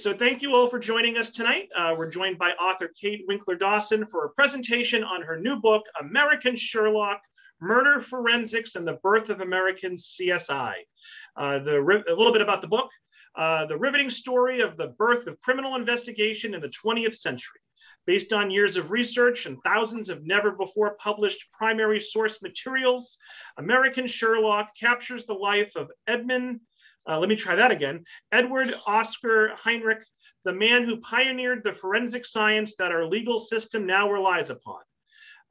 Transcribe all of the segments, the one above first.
So thank you all for joining us tonight. Uh, we're joined by author Kate Winkler Dawson for a presentation on her new book, American Sherlock Murder Forensics and the Birth of American CSI. Uh, the, a little bit about the book. Uh, the riveting story of the birth of criminal investigation in the 20th century. Based on years of research and thousands of never before published primary source materials, American Sherlock captures the life of Edmund, uh, let me try that again, Edward Oscar Heinrich, the man who pioneered the forensic science that our legal system now relies upon.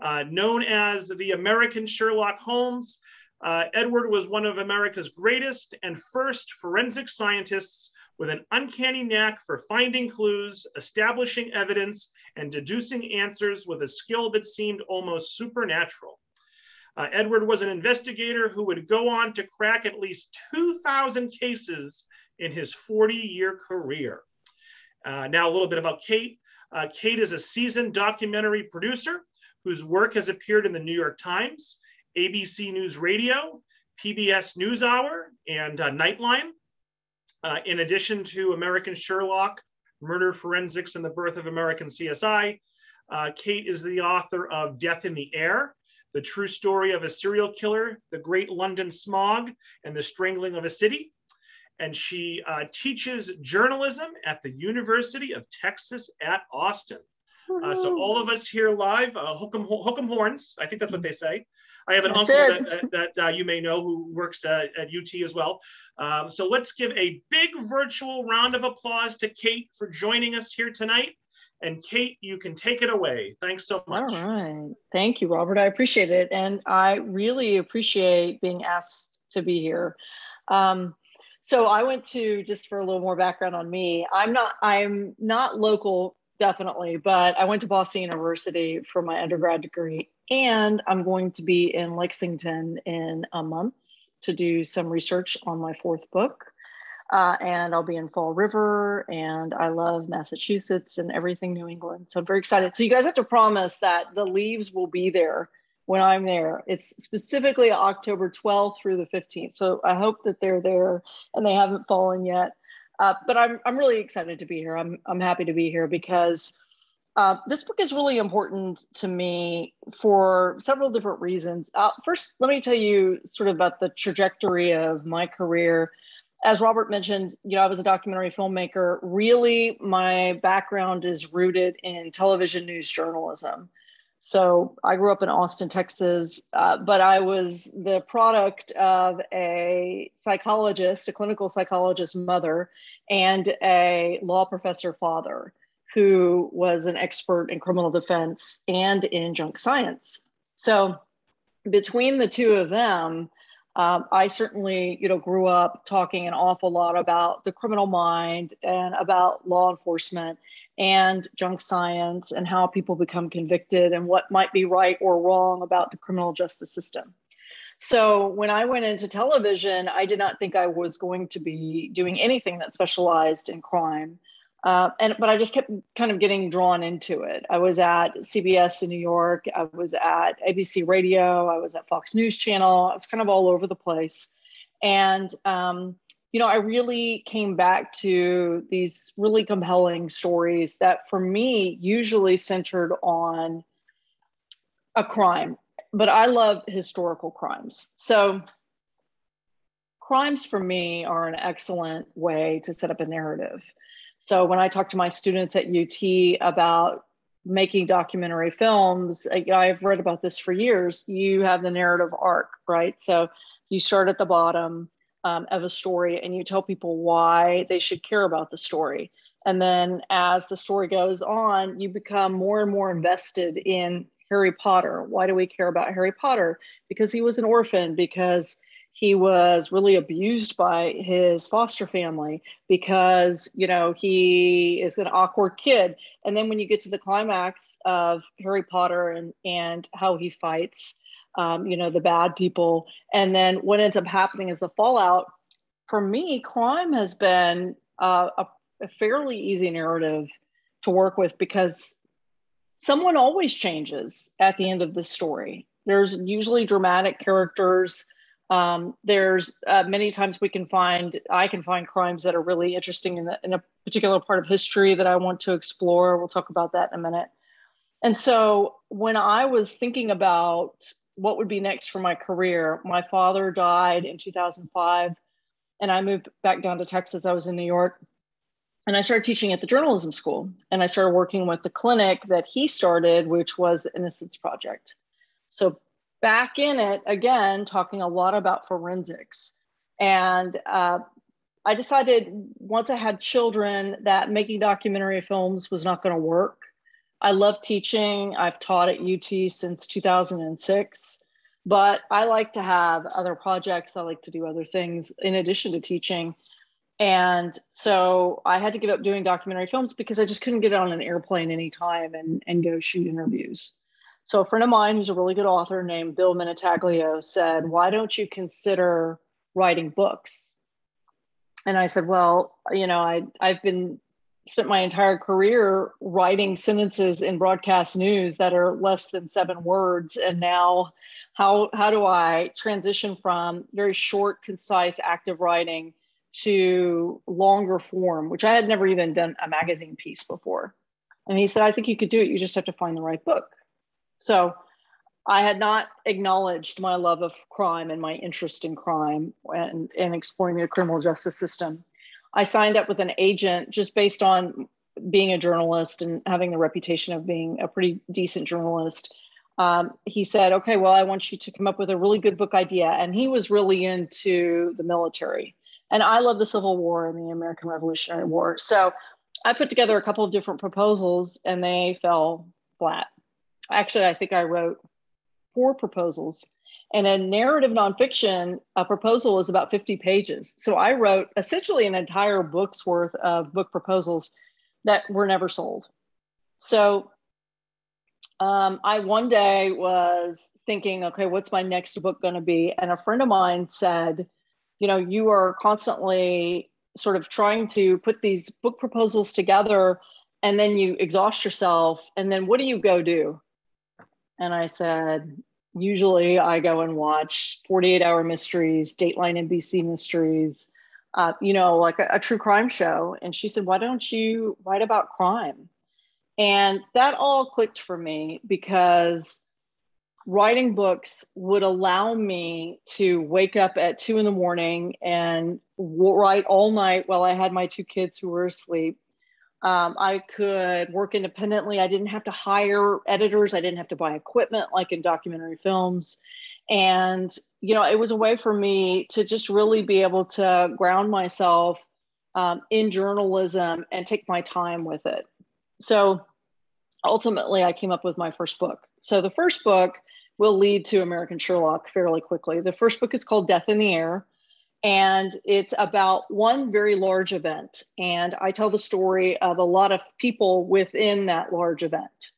Uh, known as the American Sherlock Holmes, uh, Edward was one of America's greatest and first forensic scientists with an uncanny knack for finding clues, establishing evidence, and deducing answers with a skill that seemed almost supernatural. Uh, Edward was an investigator who would go on to crack at least 2,000 cases in his 40 year career. Uh, now, a little bit about Kate. Uh, Kate is a seasoned documentary producer whose work has appeared in the New York Times, ABC News Radio, PBS NewsHour, and uh, Nightline. Uh, in addition to American Sherlock, Murder Forensics and the Birth of American CSI, uh, Kate is the author of Death in the Air, the true story of a serial killer, the great London smog, and the strangling of a city. And she uh, teaches journalism at the University of Texas at Austin. Uh, so all of us here live, uh, hook 'em, hook 'em horns. I think that's what they say. I have an that's uncle it. that, that uh, you may know who works at UT as well. Um, so let's give a big virtual round of applause to Kate for joining us here tonight. And Kate, you can take it away. Thanks so much. All right. Thank you, Robert. I appreciate it. And I really appreciate being asked to be here. Um, so I went to just for a little more background on me. I'm not I'm not local definitely, but I went to Boston University for my undergrad degree and I'm going to be in Lexington in a month to do some research on my fourth book. Uh, and I'll be in Fall River, and I love Massachusetts and everything New England. So I'm very excited. So you guys have to promise that the leaves will be there when I'm there. It's specifically October 12th through the 15th. So I hope that they're there and they haven't fallen yet. Uh, but I'm I'm really excited to be here. I'm I'm happy to be here because uh, this book is really important to me for several different reasons. Uh, first, let me tell you sort of about the trajectory of my career. As Robert mentioned, you know, I was a documentary filmmaker. Really, my background is rooted in television news journalism. So I grew up in Austin, Texas, uh, but I was the product of a psychologist, a clinical psychologist mother, and a law professor father who was an expert in criminal defense and in junk science. So between the two of them, um, I certainly, you know, grew up talking an awful lot about the criminal mind and about law enforcement and junk science and how people become convicted and what might be right or wrong about the criminal justice system. So when I went into television, I did not think I was going to be doing anything that specialized in crime. Uh, and but I just kept kind of getting drawn into it. I was at CBS in New York. I was at ABC Radio. I was at Fox News Channel. I was kind of all over the place, and um, you know, I really came back to these really compelling stories that, for me, usually centered on a crime. But I love historical crimes. So crimes for me are an excellent way to set up a narrative. So when I talk to my students at UT about making documentary films, I've read about this for years. You have the narrative arc, right? So you start at the bottom um, of a story and you tell people why they should care about the story. And then as the story goes on, you become more and more invested in Harry Potter. Why do we care about Harry Potter? Because he was an orphan, because he was really abused by his foster family because you know he is an awkward kid. And then when you get to the climax of harry potter and and how he fights um, you know the bad people and then what ends up happening is the fallout. For me crime has been uh, a, a fairly easy narrative to work with because someone always changes at the end of the story. There's usually dramatic characters Um, there's uh, many times we can find, I can find crimes that are really interesting in, the, in a particular part of history that I want to explore. We'll talk about that in a minute. And so when I was thinking about what would be next for my career, my father died in 2005 and I moved back down to Texas. I was in New York and I started teaching at the journalism school and I started working with the clinic that he started, which was the Innocence Project. So back in it again, talking a lot about forensics. And uh, I decided once I had children that making documentary films was not going to work. I love teaching. I've taught at UT since 2006, but I like to have other projects. I like to do other things in addition to teaching. And so I had to give up doing documentary films because I just couldn't get on an airplane anytime and, and go shoot interviews. So a friend of mine who's a really good author named Bill Minutaglio said, why don't you consider writing books? And I said, well, you know, I, I've been spent my entire career writing sentences in broadcast news that are less than seven words. And now how, how do I transition from very short, concise, active writing to longer form, which I had never even done a magazine piece before. And he said, I think you could do it. You just have to find the right book. So I had not acknowledged my love of crime and my interest in crime and, and exploring the criminal justice system. I signed up with an agent just based on being a journalist and having the reputation of being a pretty decent journalist. Um, he said, Okay, well, I want you to come up with a really good book idea. And he was really into the military. And I love the Civil War and the American Revolutionary War. So I put together a couple of different proposals and they fell flat actually, I think I wrote four proposals. And a narrative nonfiction, a proposal is about 50 pages. So I wrote essentially an entire book's worth of book proposals that were never sold. So um, I one day was thinking, okay, what's my next book going to be? And a friend of mine said, you know, you are constantly sort of trying to put these book proposals together and then you exhaust yourself. And then what do you go do? And I said, usually I go and watch 48 hour mysteries, Dateline NBC mysteries, uh, you know, like a, a true crime show. And she said, why don't you write about crime? And that all clicked for me because writing books would allow me to wake up at two in the morning and write all night while I had my two kids who were asleep um, I could work independently. I didn't have to hire editors. I didn't have to buy equipment like in documentary films. And, you know, it was a way for me to just really be able to ground myself um, in journalism and take my time with it. So ultimately, I came up with my first book. So the first book will lead to American Sherlock fairly quickly. The first book is called Death in the Air and it's about one very large event. And I tell the story of a lot of people within that large event.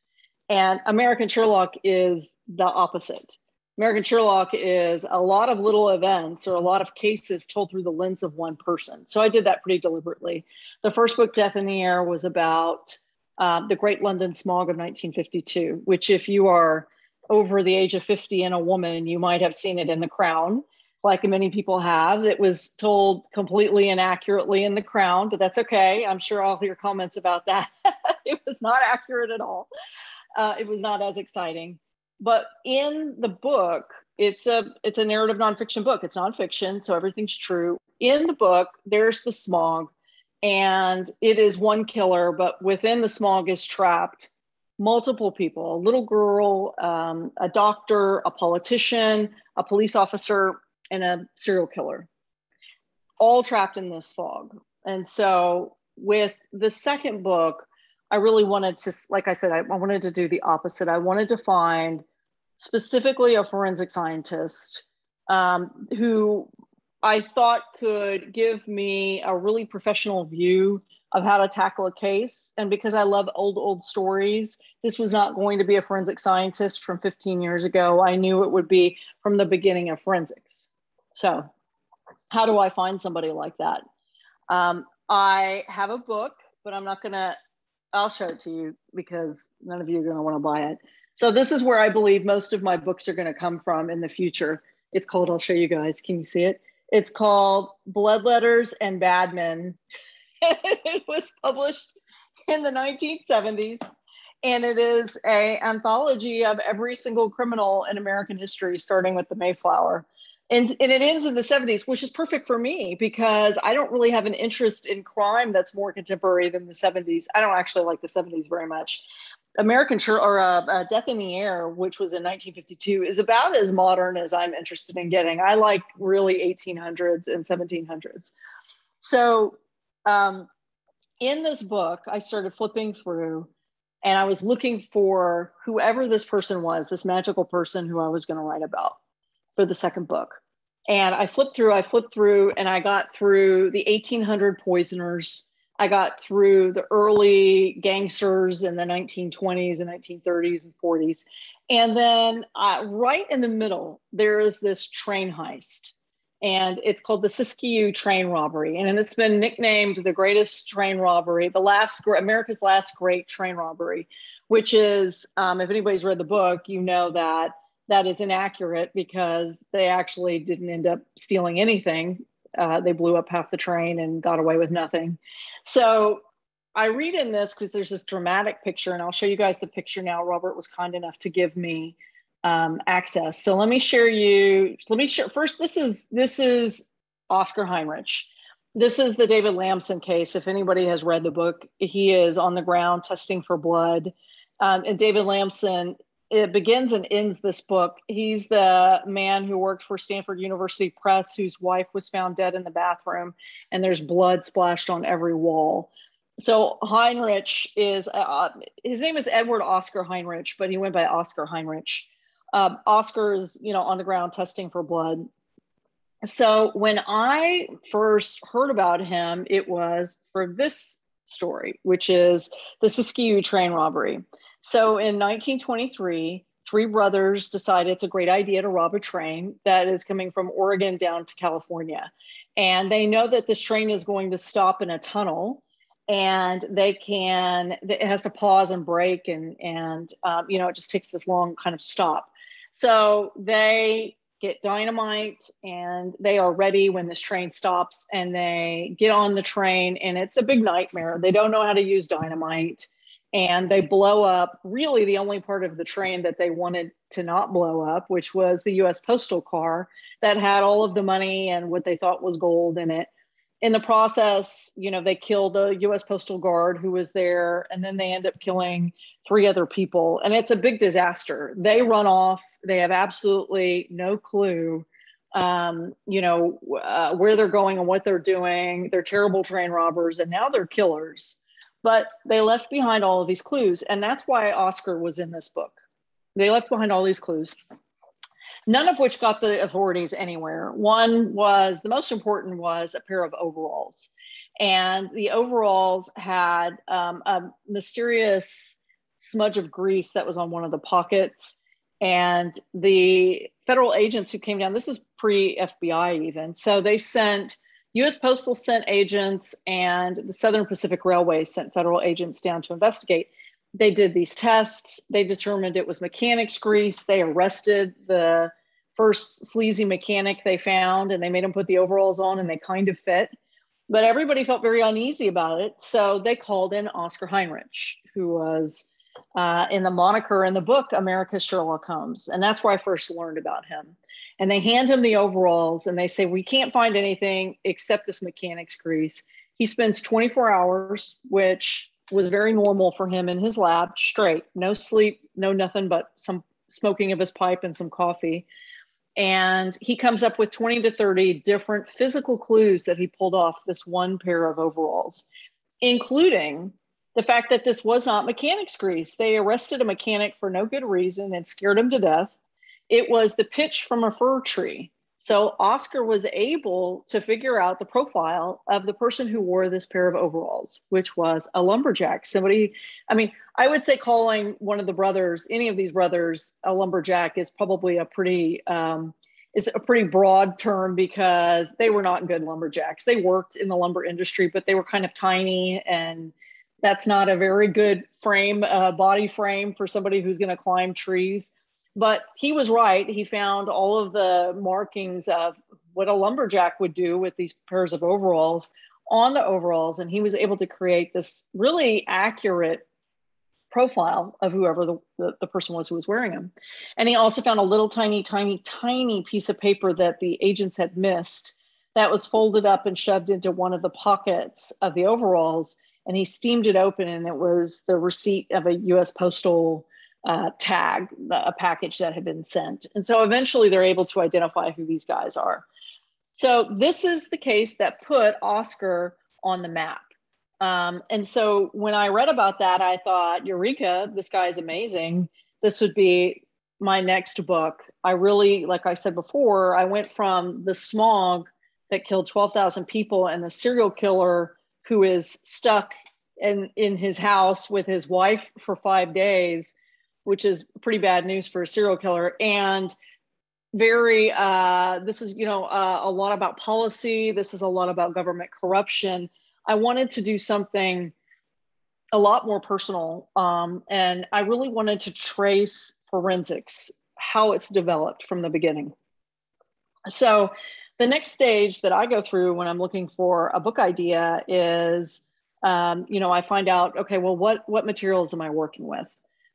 And American Sherlock is the opposite. American Sherlock is a lot of little events or a lot of cases told through the lens of one person. So I did that pretty deliberately. The first book, Death in the Air, was about uh, the Great London Smog of 1952, which, if you are over the age of 50 and a woman, you might have seen it in The Crown like many people have. It was told completely inaccurately in The Crown, but that's okay. I'm sure I'll hear comments about that. it was not accurate at all. Uh, it was not as exciting. But in the book, it's a it's a narrative nonfiction book. It's nonfiction, so everything's true. In the book, there's the smog, and it is one killer, but within the smog is trapped multiple people a little girl, um, a doctor, a politician, a police officer, and a serial killer, all trapped in this fog. And so, with the second book, I really wanted to, like I said, I, wanted to do the opposite. I wanted to find specifically a forensic scientist um, who I thought could give me a really professional view of how to tackle a case. And because I love old, old stories, this was not going to be a forensic scientist from 15 years ago. I knew it would be from the beginning of forensics. So, how do I find somebody like that? Um, I have a book, but I'm not going to, I'll show it to you because none of you are going to want to buy it. So, this is where I believe most of my books are going to come from in the future. It's called, I'll show you guys. Can you see it? It's called Blood Letters and Bad Men. it was published in the 1970s and it is a anthology of every single criminal in American history, starting with the Mayflower. And, and it ends in the 70s, which is perfect for me because I don't really have an interest in crime that's more contemporary than the 70s. I don't actually like the 70s very much. American or uh, uh, Death in the Air, which was in 1952, is about as modern as I'm interested in getting. I like really 1800s and 1700s. So, um, in this book, I started flipping through and I was looking for whoever this person was, this magical person who I was going to write about for the second book. And I flipped through, I flipped through, and I got through the 1800 poisoners. I got through the early gangsters in the 1920s and 1930s and 40s. And then uh, right in the middle, there is this train heist and it's called the Siskiyou train robbery. And it's been nicknamed the greatest train robbery, the last, America's last great train robbery, which is, um, if anybody's read the book, you know that that is inaccurate because they actually didn't end up stealing anything. Uh, they blew up half the train and got away with nothing. So I read in this because there's this dramatic picture, and I'll show you guys the picture now. Robert was kind enough to give me um, access. So let me share you. Let me share first. This is this is Oscar Heinrich. This is the David Lamson case. If anybody has read the book, he is on the ground testing for blood. Um, and David Lamson, it begins and ends this book. He's the man who worked for Stanford University Press, whose wife was found dead in the bathroom, and there's blood splashed on every wall. So Heinrich is uh, his name is Edward Oscar Heinrich, but he went by Oscar Heinrich uh, Oscar's, you know, on the ground testing for blood. So when I first heard about him, it was for this story, which is the Siskiyou train robbery. So in 1923, three brothers decided it's a great idea to rob a train that is coming from Oregon down to California. And they know that this train is going to stop in a tunnel and they can, it has to pause and break and, and um, you know, it just takes this long kind of stop. So they get dynamite and they are ready when this train stops and they get on the train and it's a big nightmare. They don't know how to use dynamite and they blow up really the only part of the train that they wanted to not blow up, which was the US postal car that had all of the money and what they thought was gold in it. In the process, you know, they killed a US postal guard who was there and then they end up killing three other people and it's a big disaster. They run off they have absolutely no clue, um, you know, uh, where they're going and what they're doing. They're terrible train robbers, and now they're killers. But they left behind all of these clues, and that's why Oscar was in this book. They left behind all these clues, none of which got the authorities anywhere. One was the most important was a pair of overalls, and the overalls had um, a mysterious smudge of grease that was on one of the pockets and the federal agents who came down, this is pre FBI even, so they sent US Postal sent agents and the Southern Pacific Railway sent federal agents down to investigate. They did these tests. They determined it was mechanics grease. They arrested the first sleazy mechanic they found and they made him put the overalls on and they kind of fit. But everybody felt very uneasy about it. So they called in Oscar Heinrich, who was uh, in the moniker in the book, America's Sherlock Holmes. And that's where I first learned about him. And they hand him the overalls and they say, We can't find anything except this mechanics grease. He spends 24 hours, which was very normal for him in his lab, straight, no sleep, no nothing but some smoking of his pipe and some coffee. And he comes up with 20 to 30 different physical clues that he pulled off this one pair of overalls, including the fact that this was not mechanics grease. They arrested a mechanic for no good reason and scared him to death. It was the pitch from a fir tree. So Oscar was able to figure out the profile of the person who wore this pair of overalls, which was a lumberjack. Somebody, I mean, I would say calling one of the brothers, any of these brothers, a lumberjack is probably a pretty um, is a pretty broad term because they were not good lumberjacks. They worked in the lumber industry, but they were kind of tiny and that's not a very good frame, uh, body frame for somebody who's going to climb trees. But he was right. He found all of the markings of what a lumberjack would do with these pairs of overalls on the overalls. And he was able to create this really accurate profile of whoever the, the, the, person was who was wearing them. And he also found a little tiny, tiny, tiny piece of paper that the agents had missed that was folded up and shoved into one of the pockets of the overalls. And he steamed it open, and it was the receipt of a US postal uh, tag, a package that had been sent. And so eventually they're able to identify who these guys are. So this is the case that put Oscar on the map. Um, and so when I read about that, I thought, Eureka, this guy is amazing. This would be my next book. I really, like I said before, I went from the smog that killed 12,000 people and the serial killer who is stuck in, in his house with his wife for five days, which is pretty bad news for a serial killer. And very, uh, this is, you know, uh, a lot about policy. This is a lot about government corruption I wanted to do something a lot more personal. Um, and I really wanted to trace forensics, how it's developed from the beginning. So, the next stage that I go through when I'm looking for a book idea is, um, you know, I find out, okay, well, what what materials am I working with?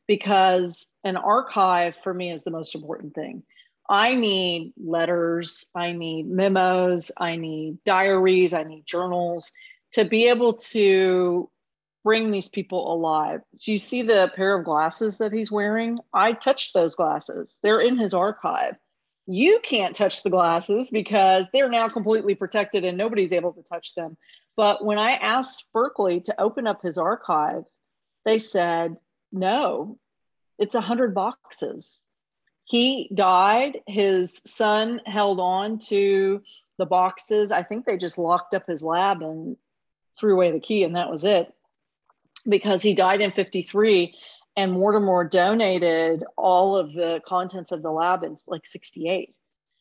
Because an archive for me is the most important thing. I need letters, I need memos, I need diaries, I need journals to be able to bring these people alive. So you see the pair of glasses that he's wearing? I touched those glasses. They're in his archive. You can't touch the glasses because they're now completely protected and nobody's able to touch them. But when I asked Berkeley to open up his archive, they said, no, it's a 100 boxes. He died. His son held on to the boxes. I think they just locked up his lab and threw away the key and that was it because he died in 53 and Mortimer donated all of the contents of the lab in like 68.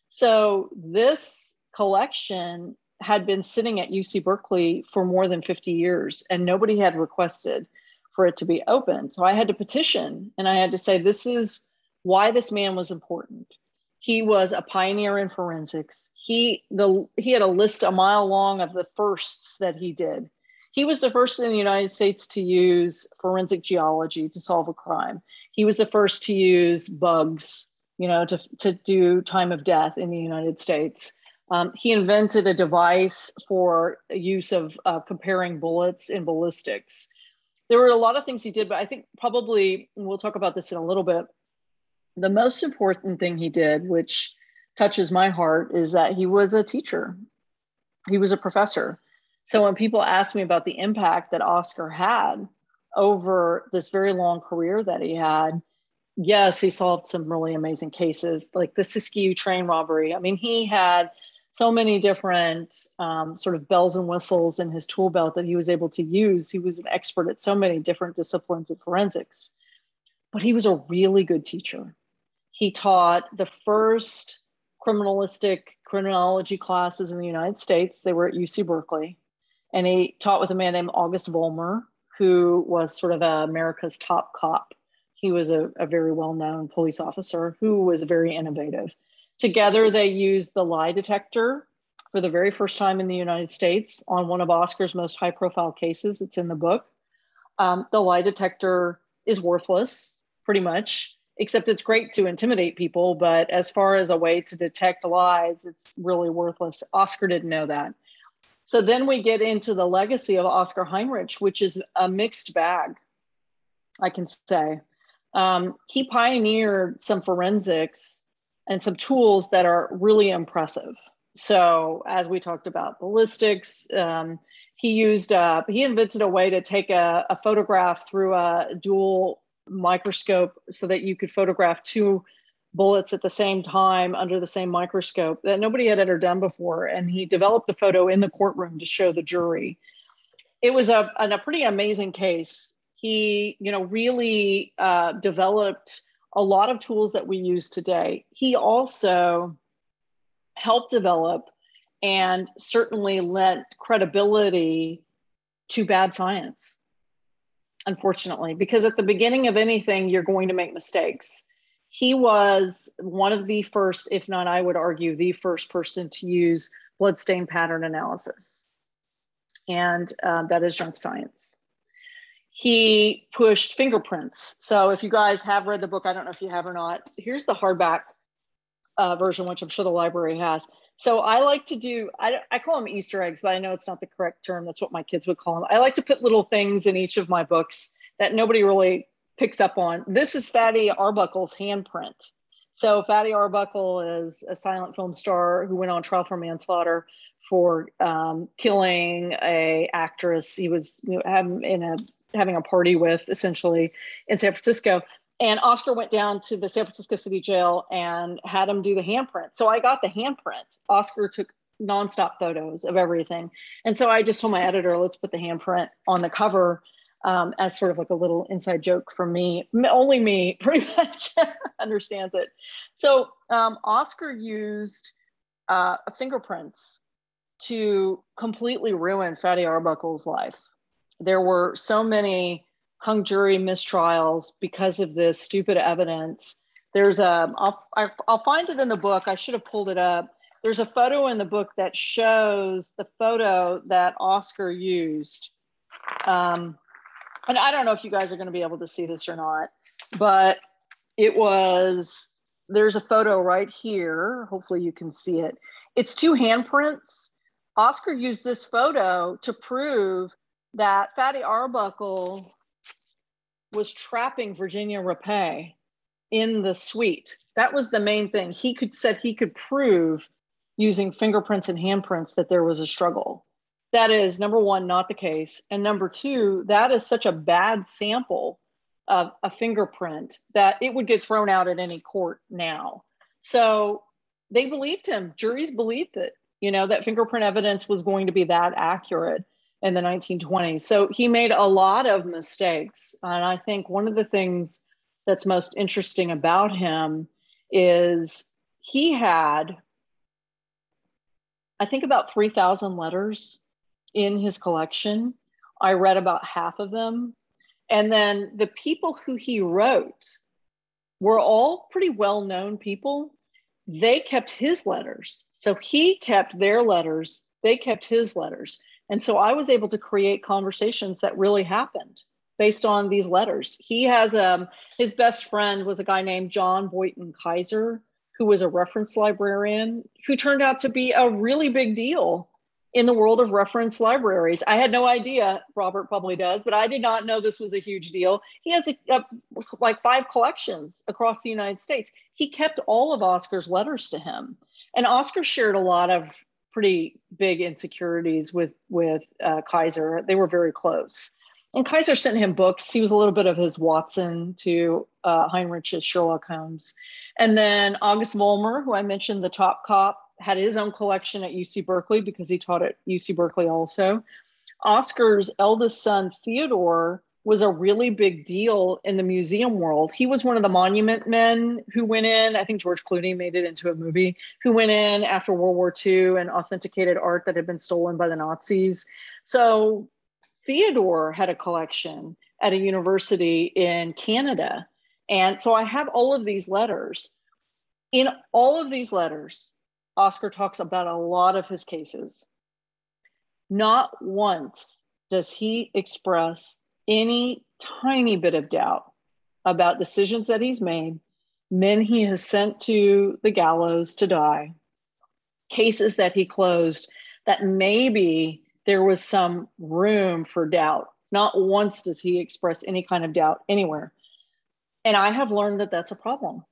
So this collection had been sitting at UC Berkeley for more than 50 years and nobody had requested for it to be open. So I had to petition and I had to say, this is why this man was important. He was a pioneer in forensics. He the he had a list a mile long of the firsts that he did. He was the first in the United States to use forensic geology to solve a crime. He was the first to use bugs, you know, to, to do time of death in the United States. Um, he invented a device for use of uh, comparing bullets in ballistics. There were a lot of things he did, but I think probably we'll talk about this in a little bit the most important thing he did, which touches my heart, is that he was a teacher. He was a professor. So when people ask me about the impact that Oscar had over this very long career that he had, yes, he solved some really amazing cases, like the Siskiyou train robbery. I mean, he had so many different um, sort of bells and whistles in his tool belt that he was able to use. He was an expert at so many different disciplines of forensics, but he was a really good teacher. He taught the first criminalistic criminology classes in the United States. They were at UC Berkeley. And he taught with a man named August Vollmer, who was sort of America's top cop. He was a, a very well known police officer who was very innovative. Together, they used the lie detector for the very first time in the United States on one of Oscar's most high profile cases. It's in the book. Um, the lie detector is worthless, pretty much except it's great to intimidate people. But as far as a way to detect lies, it's really worthless. Oscar didn't know that. So then we get into the legacy of Oscar Heinrich, which is a mixed bag, I can say. Um, he pioneered some forensics and some tools that are really impressive. So, as we talked about ballistics, um, he used, uh, he invented a way to take a, a photograph through a dual microscope so that you could photograph two bullets at the same time under the same microscope that nobody had ever done before. And he developed the photo in the courtroom to show the jury. It was a, a pretty amazing case. He, you know, really uh, developed a lot of tools that we use today. He also helped develop and certainly lent credibility to bad science unfortunately, because at the beginning of anything, you're going to make mistakes. He was one of the first, if not, I would argue, the first person to use bloodstain pattern analysis. And uh, that is junk science. He pushed fingerprints. So if you guys have read the book, I don't know if you have or not, here's the hardback uh, version, which I'm sure the library has. So I like to do, I, I call them Easter eggs, but I know it's not the correct term. That's what my kids would call them. I like to put little things in each of my books that nobody really picks up on. This is Fatty Arbuckle's handprint. So Fatty Arbuckle is a silent film star who went on trial for manslaughter for um, killing a actress he was you know, in a having a party with essentially in San Francisco. And Oscar went down to the San Francisco City Jail and had him do the handprint. So I got the handprint. Oscar took nonstop photos of everything. And so I just told my editor, let's put the handprint on the cover um, as sort of like a little inside joke for me. Only me pretty much understands it. So um, Oscar used uh, fingerprints to completely ruin Fatty Arbuckle's life. There were so many hung jury mistrials because of this stupid evidence. There's a, I'll, I'll find it in the book. I should have pulled it up. There's a photo in the book that shows the photo that Oscar used. Um, and I don't know if you guys are going to be able to see this or not, but it was, there's a photo right here. Hopefully you can see it. It's two handprints. Oscar used this photo to prove that Fatty Arbuckle was trapping Virginia Rappe in the suite. That was the main thing. He could said he could prove using fingerprints and handprints that there was a struggle. That is number one, not the case. And number two, that is such a bad sample of a fingerprint that it would get thrown out at any court now. So they believed him. Juries believed it, you know, that fingerprint evidence was going to be that accurate in the 1920s. So he made a lot of mistakes. And I think one of the things that's most interesting about him is he had, I think, about 3,000 letters in his collection. I read about half of them. And then the people who he wrote were all pretty well known people. They kept his letters. So he kept their letters, they kept his letters. And so I was able to create conversations that really happened based on these letters. He has um, his best friend was a guy named John Boynton Kaiser, who was a reference librarian, who turned out to be a really big deal in the world of reference libraries. I had no idea, Robert probably does, but I did not know this was a huge deal. He has a, a, like five collections across the United States. He kept all of Oscar's letters to him. And Oscar shared a lot of pretty big insecurities with with uh, Kaiser. They were very close. And Kaiser sent him books. He was a little bit of his Watson to uh, Heinrich's Sherlock Holmes. And then August Vollmer, who I mentioned, the top cop, had his own collection at UC Berkeley because he taught at UC Berkeley also. Oscar's eldest son, Theodore, was a really big deal in the museum world. He was one of the monument men who went in. I think George Clooney made it into a movie, who went in after World War II and authenticated art that had been stolen by the Nazis. So Theodore had a collection at a university in Canada. And so I have all of these letters. In all of these letters, Oscar talks about a lot of his cases. Not once does he express any tiny bit of doubt about decisions that he's made, men he has sent to the gallows to die, cases that he closed, that maybe there was some room for doubt. Not once does he express any kind of doubt anywhere. And I have learned that that's a problem.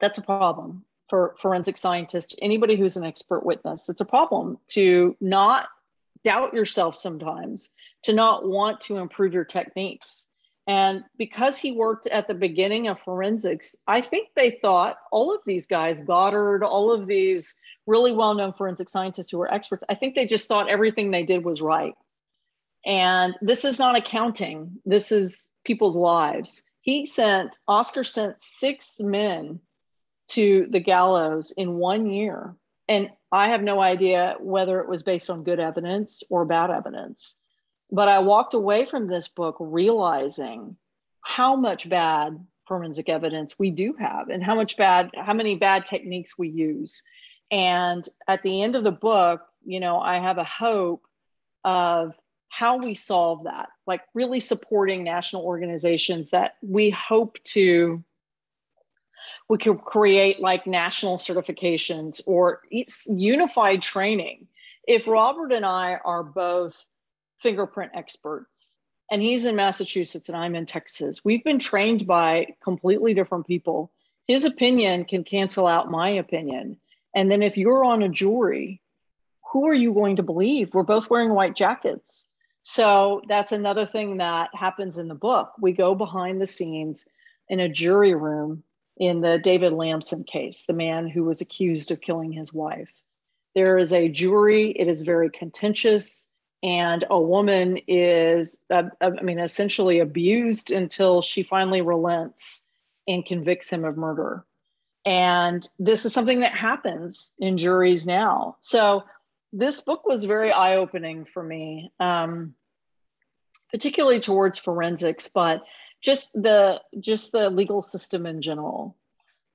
That's a problem for forensic scientists, anybody who's an expert witness. It's a problem to not doubt yourself sometimes, to not want to improve your techniques. And because he worked at the beginning of forensics, I think they thought all of these guys, Goddard, all of these really well known forensic scientists who were experts, I think they just thought everything they did was right. And this is not accounting, this is people's lives. He sent, Oscar sent six men to the gallows in one year. And I have no idea whether it was based on good evidence or bad evidence. But I walked away from this book realizing how much bad forensic evidence we do have and how much bad how many bad techniques we use and at the end of the book you know i have a hope of how we solve that like really supporting national organizations that we hope to we could create like national certifications or unified training if robert and i are both fingerprint experts and he's in Massachusetts and I'm in Texas. We've been trained by completely different people. His opinion can cancel out my opinion. And then if you're on a jury, who are you going to believe? We're both wearing white jackets. So that's another thing that happens in the book. We go behind the scenes in a jury room in the David Lamson case, the man who was accused of killing his wife. There is a jury, it is very contentious and a woman is uh, uh, i mean essentially abused until she finally relents and convicts him of murder and this is something that happens in juries now so this book was very eye-opening for me um, particularly towards forensics but just the just the legal system in general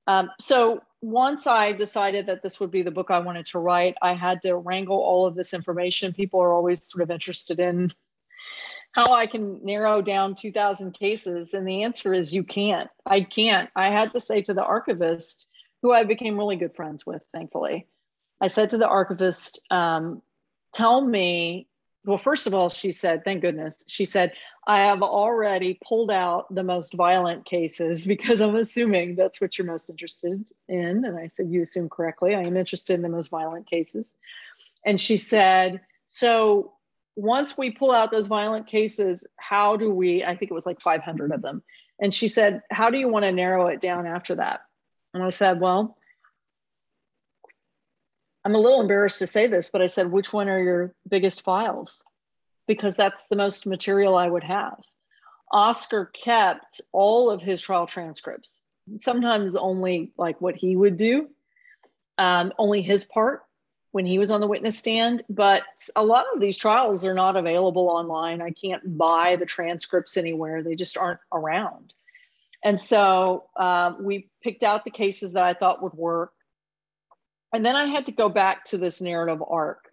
um, so once I decided that this would be the book I wanted to write, I had to wrangle all of this information. People are always sort of interested in how I can narrow down 2,000 cases. And the answer is you can't. I can't. I had to say to the archivist, who I became really good friends with, thankfully, I said to the archivist, um, tell me well, first of all, she said, thank goodness, she said, I have already pulled out the most violent cases because I'm assuming that's what you're most interested in. And I said, You assume correctly. I am interested in the most violent cases. And she said, So once we pull out those violent cases, how do we? I think it was like 500 of them. And she said, How do you want to narrow it down after that? And I said, Well, I'm a little embarrassed to say this, but I said, which one are your biggest files? Because that's the most material I would have. Oscar kept all of his trial transcripts, sometimes only like what he would do, um, only his part when he was on the witness stand. But a lot of these trials are not available online. I can't buy the transcripts anywhere, they just aren't around. And so uh, we picked out the cases that I thought would work and then I had to go back to this narrative arc,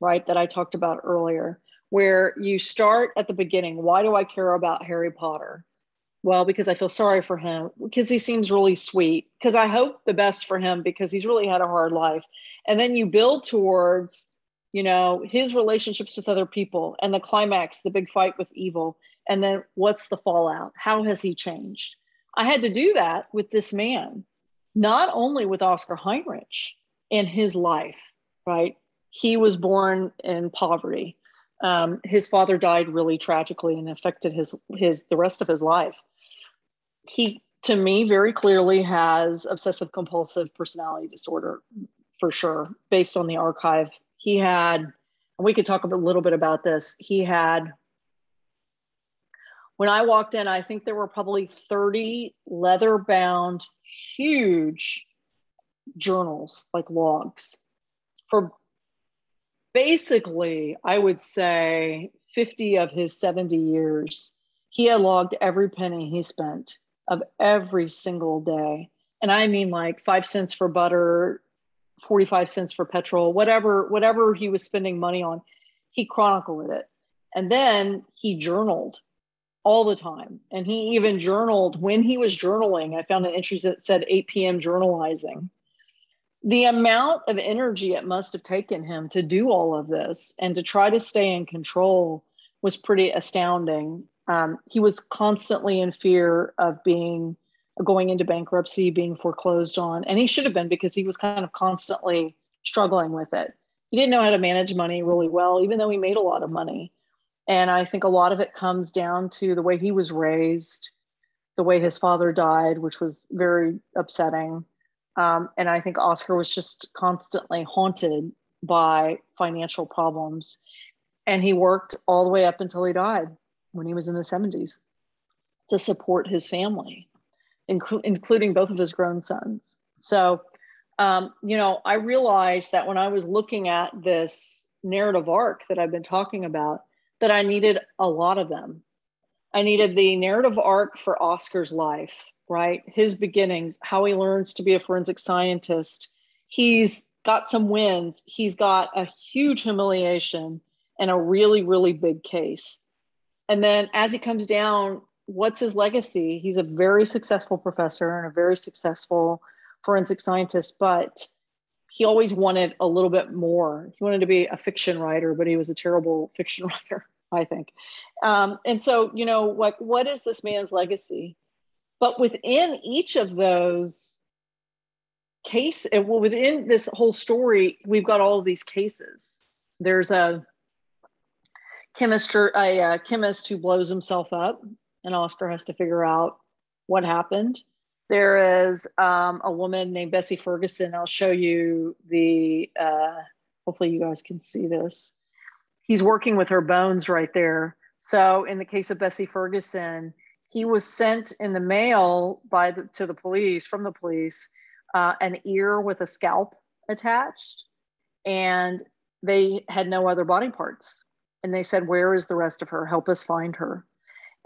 right, that I talked about earlier, where you start at the beginning. Why do I care about Harry Potter? Well, because I feel sorry for him, because he seems really sweet, because I hope the best for him, because he's really had a hard life. And then you build towards, you know, his relationships with other people and the climax, the big fight with evil. And then what's the fallout? How has he changed? I had to do that with this man, not only with Oscar Heinrich, in his life, right? He was born in poverty. Um, his father died really tragically and affected his his the rest of his life. He, to me, very clearly has obsessive compulsive personality disorder, for sure, based on the archive. He had, and we could talk a little bit about this. He had when I walked in, I think there were probably 30 leather bound, huge journals, like logs, for basically, I would say 50 of his 70 years. He had logged every penny he spent of every single day. And I mean like five cents for butter, 45 cents for petrol, whatever, whatever he was spending money on, he chronicled it. And then he journaled all the time. And he even journaled when he was journaling. I found an entry that said 8 p.m. journalizing the amount of energy it must have taken him to do all of this and to try to stay in control was pretty astounding. Um, he was constantly in fear of being going into bankruptcy, being foreclosed on, and he should have been because he was kind of constantly struggling with it. He didn't know how to manage money really well, even though he made a lot of money. And I think a lot of it comes down to the way he was raised, the way his father died, which was very upsetting um, and I think Oscar was just constantly haunted by financial problems. And he worked all the way up until he died when he was in the 70s to support his family, inc- including both of his grown sons. So, um, you know, I realized that when I was looking at this narrative arc that I've been talking about, that I needed a lot of them. I needed the narrative arc for Oscar's life right? His beginnings, how he learns to be a forensic scientist. He's got some wins, he's got a huge humiliation and a really, really big case. And then as he comes down, what's his legacy? He's a very successful professor and a very successful forensic scientist, but he always wanted a little bit more. He wanted to be a fiction writer, but he was a terrible fiction writer, I think. Um, and so, you know, like, what is this man's legacy? But within each of those case, well, within this whole story, we've got all of these cases. There's a chemist, a, a chemist who blows himself up, and Oscar has to figure out what happened. There is um, a woman named Bessie Ferguson. I'll show you the, uh, hopefully, you guys can see this. He's working with her bones right there. So, in the case of Bessie Ferguson, he was sent in the mail by the, to the police from the police uh, an ear with a scalp attached, and they had no other body parts. And they said, "Where is the rest of her? Help us find her."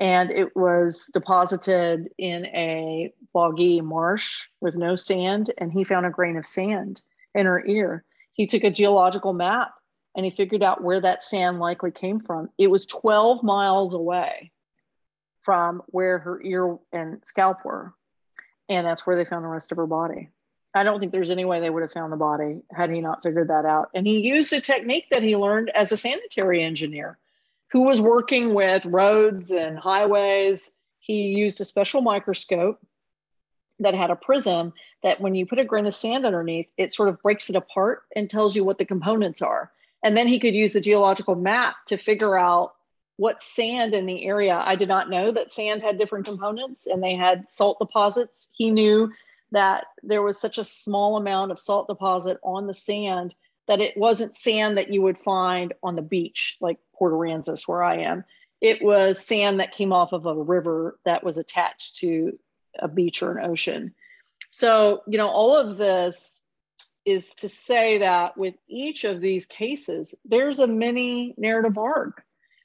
And it was deposited in a boggy marsh with no sand, and he found a grain of sand in her ear. He took a geological map and he figured out where that sand likely came from. It was 12 miles away from where her ear and scalp were. And that's where they found the rest of her body. I don't think there's any way they would have found the body had he not figured that out. And he used a technique that he learned as a sanitary engineer who was working with roads and highways. He used a special microscope that had a prism that when you put a grain of sand underneath, it sort of breaks it apart and tells you what the components are. And then he could use the geological map to figure out what sand in the area. I did not know that sand had different components and they had salt deposits. He knew that there was such a small amount of salt deposit on the sand that it wasn't sand that you would find on the beach, like Port Aransas, where I am. It was sand that came off of a river that was attached to a beach or an ocean. So, you know, all of this is to say that with each of these cases, there's a mini narrative arc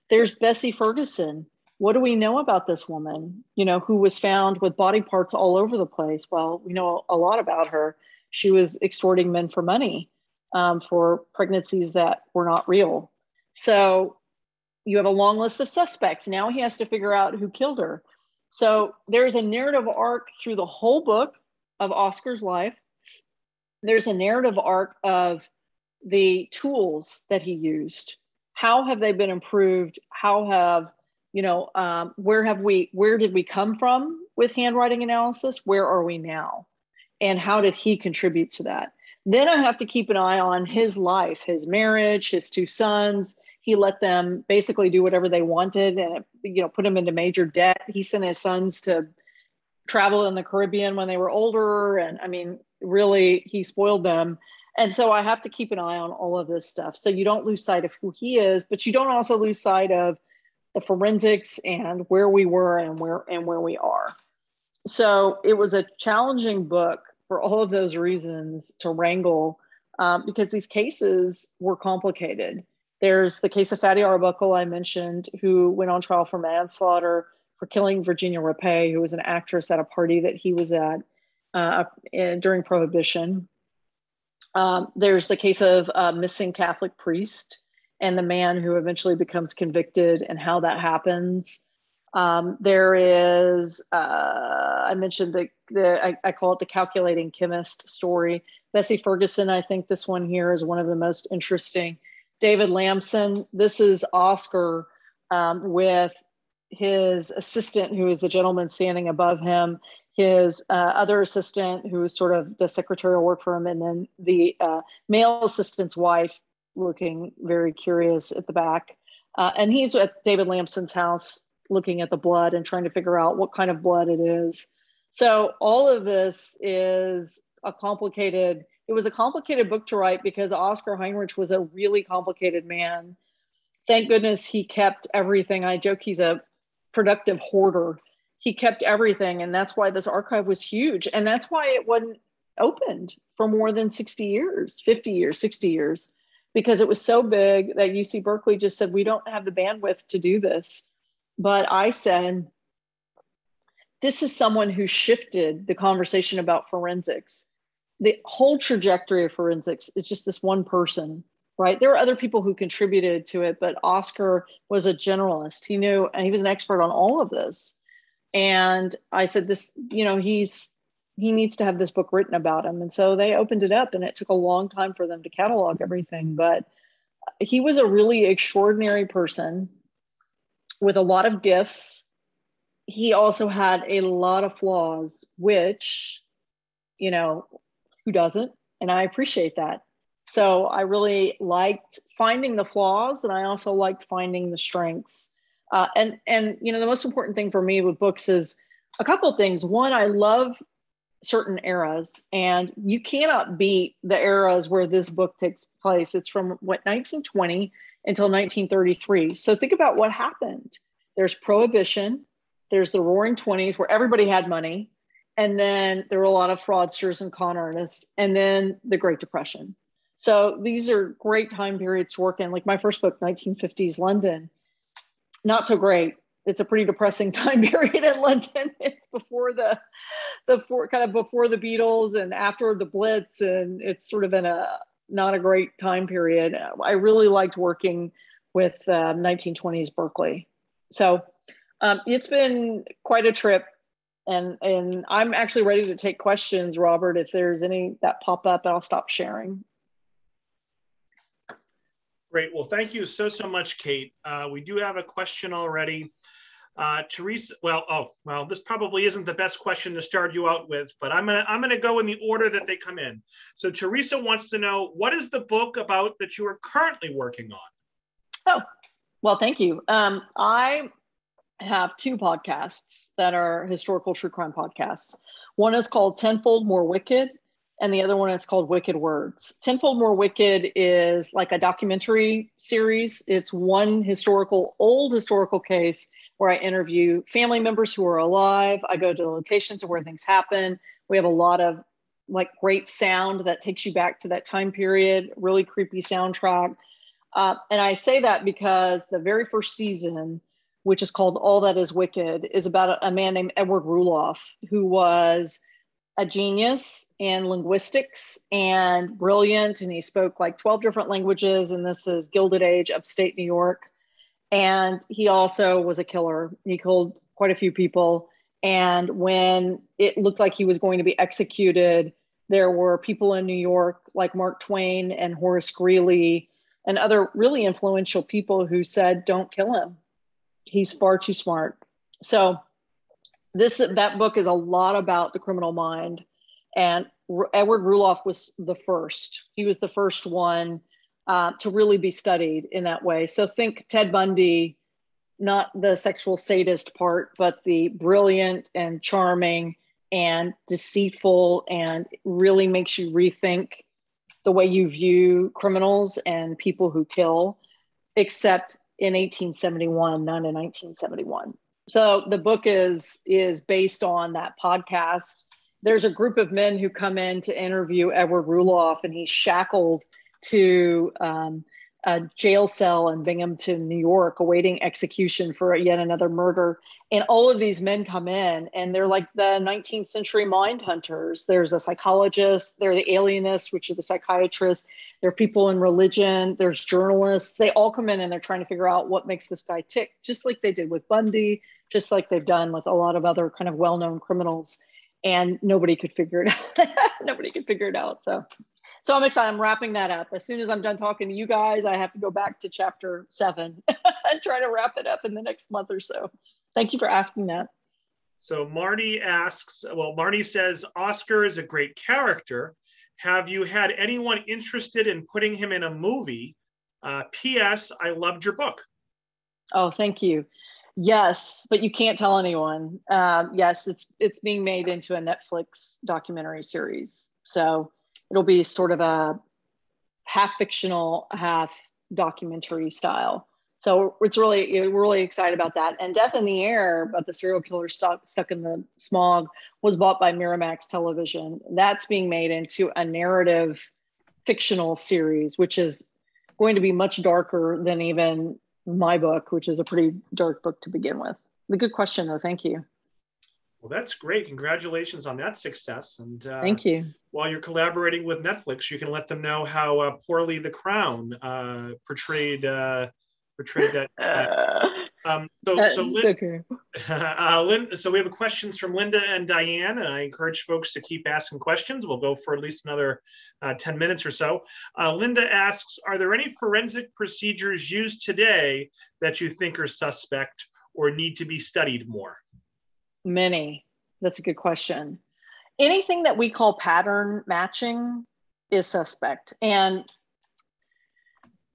there's Bessie Ferguson. What do we know about this woman, you know, who was found with body parts all over the place? Well, we know a lot about her. She was extorting men for money um, for pregnancies that were not real. So you have a long list of suspects. Now he has to figure out who killed her. So there's a narrative arc through the whole book of Oscar's life. There's a narrative arc of the tools that he used how have they been improved? How have you know um, where have we where did we come from with handwriting analysis? Where are we now? And how did he contribute to that? Then i have to keep an eye on his life his marriage his two sons. He let them basically do whatever they wanted and you know put them into major debt. He sent his sons to travel in the caribbean when they were older. And i mean really he spoiled them and so I have to keep an eye on all of this stuff. So you don't lose sight of who he is, but you don't also lose sight of the forensics and where we were and where and where we are. So it was a challenging book for all of those reasons to wrangle um, because these cases were complicated. There's the case of Fatty Arbuckle I mentioned, who went on trial for manslaughter for killing Virginia Rappe, who was an actress at a party that he was at uh, during Prohibition. Um, there's the case of a missing Catholic priest and the man who eventually becomes convicted and how that happens. Um, there is, uh, I mentioned the, the I, I, call it the calculating chemist story. Bessie Ferguson, I think this one here is one of the most interesting. David Lamson, this is Oscar um, with his assistant, who is the gentleman standing above him, his uh, other assistant, who sort of does secretarial work for him, and then the uh, male assistant's wife, looking very curious at the back. Uh, and he's at David Lamson's house looking at the blood and trying to figure out what kind of blood it is. So all of this is a complicated, it was a complicated book to write because Oscar Heinrich was a really complicated man. Thank goodness he kept everything. I joke he's a productive hoarder he kept everything and that's why this archive was huge and that's why it wasn't opened for more than 60 years 50 years 60 years because it was so big that uc berkeley just said we don't have the bandwidth to do this but i said this is someone who shifted the conversation about forensics. The whole trajectory of forensics is just this one person, right? There were other people who contributed to it, but Oscar was a generalist. He knew, and he was an expert on all of this. And I said, this, you know, he's, he needs to have this book written about him. And so they opened it up, and it took a long time for them to catalog everything. But he was a really extraordinary person with a lot of gifts he also had a lot of flaws, which, you know, who doesn't? And I appreciate that. So I really liked finding the flaws, and I also liked finding the strengths. Uh, and and you know, the most important thing for me with books is a couple things. One, I love certain eras, and you cannot beat the eras where this book takes place. It's from what 1920 until 1933. So think about what happened. There's prohibition there's the roaring 20s where everybody had money. And then there were a lot of fraudsters and con artists. And then the Great Depression. So these are great time periods to work in. Like my first book, 1950s London, not so great. It's a pretty depressing time period in London. It's before the, the for, kind of before the Beatles and after the Blitz, and it's sort of in a not a great time period. I really liked working with uh, 1920s Berkeley. So um, it's been quite a trip, and and I'm actually ready to take questions, Robert. If there's any that pop up, I'll stop sharing. Great. Well, thank you so so much, Kate. Uh, we do have a question already. Uh, Teresa, well, oh, well, this probably isn't the best question to start you out with, but I'm gonna I'm gonna go in the order that they come in. So Teresa wants to know what is the book about that you are currently working on? Oh, well, thank you. Um, I have two podcasts that are historical true crime podcasts. One is called Tenfold More Wicked, and the other one is called Wicked Words. Tenfold More Wicked is like a documentary series. It's one historical, old historical case where I interview family members who are alive. I go to the locations of where things happen. We have a lot of like great sound that takes you back to that time period, really creepy soundtrack. Uh, and I say that because the very first season, which is called All That Is Wicked, is about a, man named Edward Rulloff, who was a genius in linguistics and brilliant. And he spoke like 12 different languages. And this is Gilded Age, upstate New York. And he also was a killer. He killed quite a few people. And when it looked like he was going to be executed, there were people in New York like Mark Twain and Horace Greeley and other really influential people who said, don't kill him he's far too smart. So this that book is a lot about the criminal mind, and Edward Rulloff was the first. He was the first one uh, to really be studied in that way. So think Ted Bundy, not the sexual sadist part, but the brilliant and charming and deceitful, and really makes you rethink the way you view criminals and people who kill. Except in 1871, not in 1971. So the book is is based on that podcast. There's a group of men who come in to interview Edward Rulloff, and he's shackled to um, a jail cell in Binghamton, New York, awaiting execution for yet another murder. And all of these men come in, and they're like the 19th century mind hunters. There's a psychologist, they're the alienists, which are the psychiatrists. There are people in religion, there's journalists. They all come in and they're trying to figure out what makes this guy tick, just like they did with Bundy, just like they've done with a lot of other kind of well known criminals. And nobody could figure it out. nobody could figure it out. So so I'm excited. I'm wrapping that up. As soon as I'm done talking to you guys, I have to go back to chapter seven and try to wrap it up in the next month or so. Thank you for asking that. So Marty asks, well, Marty says Oscar is a great character. Have you had anyone interested in putting him in a movie? Uh, P.S. I loved your book. Oh, thank you. Yes, but you can't tell anyone. Um, yes, it's it's being made into a Netflix documentary series. So it'll be sort of a half fictional, half documentary style. So it's really we're really excited about that. And Death in the Air, about the serial killer stuck stuck in the smog, was bought by Miramax Television. That's being made into a narrative fictional series, which is going to be much darker than even my book, which is a pretty dark book to begin with. The good question, though. Thank you. Well, that's great. Congratulations on that success. And uh, thank you. While you're collaborating with Netflix, you can let them know how uh, poorly The Crown uh, portrayed uh, portrayed that. Um, so, so Lynn, okay. uh, Lynn, so we have questions from Linda and Diane, and I encourage folks to keep asking questions. We'll go for at least another uh, 10 minutes or so. Uh, Linda asks, are there any forensic procedures used today that you think are suspect or need to be studied more? Many. That's a good question. Anything that we call pattern matching is suspect. And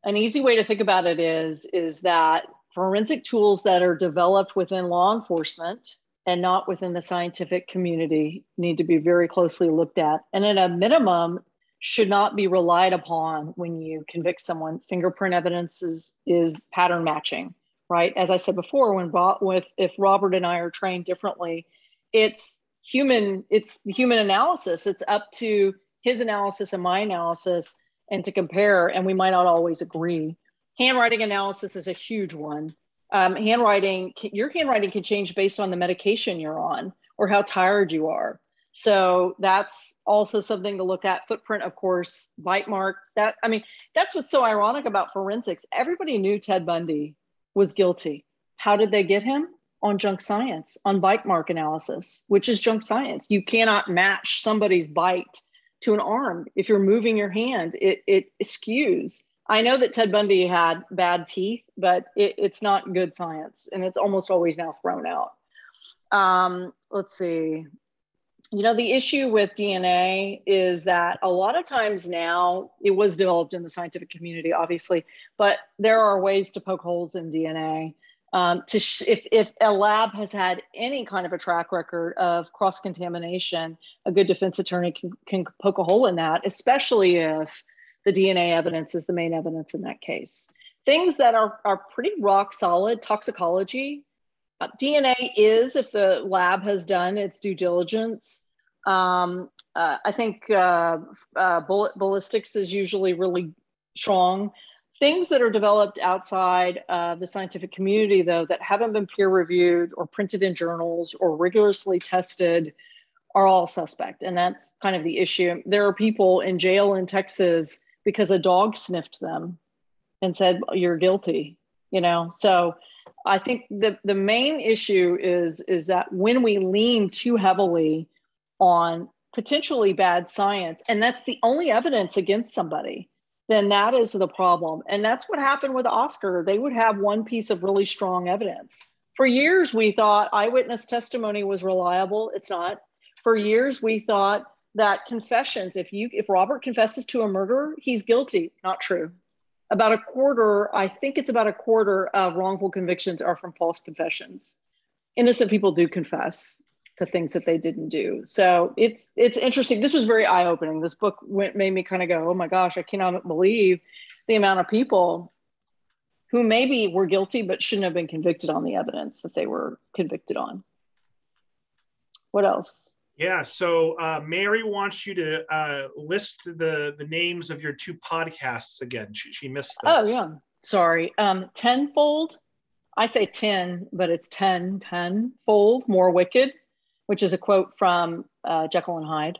an easy way to think about it is, is that forensic tools that are developed within law enforcement and not within the scientific community need to be very closely looked at. And at a minimum, should not be relied upon when you convict someone. Fingerprint evidence is, is pattern matching, right? As I said before, when with if Robert and I are trained differently, it's human, it's human analysis. It's up to his analysis and my analysis and to compare, and we might not always agree handwriting analysis is a huge one. Um, handwriting, your handwriting can change based on the medication you're on or how tired you are. So that's also something to look at. Footprint, of course, bite mark. That I mean, that's what's so ironic about forensics. Everybody knew Ted Bundy was guilty. How did they get him? On junk science, on bite mark analysis, which is junk science. You cannot match somebody's bite to an arm. If you're moving your hand, it, it skews. I know that Ted Bundy had bad teeth, but it, it's not good science, and it's almost always now thrown out. Um, let's see. You know, the issue with DNA is that a lot of times now it was developed in the scientific community, obviously, but there are ways to poke holes in DNA. Um, to sh- if, if a lab has had any kind of a track record of cross contamination, a good defense attorney can, can poke a hole in that, especially if the DNA evidence is the main evidence in that case. Things that are, are pretty rock solid toxicology. Uh, DNA is, if the lab has done its due diligence. Um, uh, I think uh, uh bullet ballistics is usually really strong. Things that are developed outside of the scientific community, though, that haven't been peer reviewed or printed in journals or rigorously tested are all suspect. And that's kind of the issue. There are people in jail in Texas because a dog sniffed them and said you're guilty you know? So i think the the main issue is is that when we lean too heavily on potentially bad science and that's the only evidence against somebody then that is the problem. And that's what happened with oscar. They would have one piece of really strong evidence. For years we thought eyewitness testimony was reliable. It's not. For years we thought that confessions, if you if Robert confesses to a murder, he's guilty. Not true. About a quarter, I think it's about a quarter of wrongful convictions are from false confessions. Innocent people do confess to things that they didn't do. So it's it's interesting. This was very eye opening. This book went, made me kind of go, oh my gosh, I cannot believe the amount of people who maybe were guilty but shouldn't have been convicted on the evidence that they were convicted on. What else? Yeah, so uh, Mary wants you to uh, list the the names of your two podcasts again. She, she missed those. Oh yeah, sorry. Um, tenfold. I say ten, but it's ten tenfold more wicked, which is a quote from uh, Jekyll and Hyde.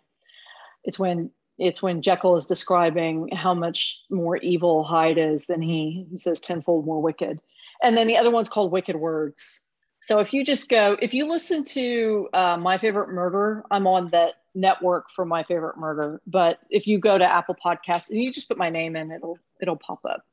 It's when it's when Jekyll is describing how much more evil Hyde is than he. He says tenfold more wicked, and then the other one's called Wicked Words so if you just go, if you listen to uh, My Favorite Murder, I'm on that network for My Favorite Murder. But if you go to Apple Podcasts and you just put my name in, it'll it'll pop up.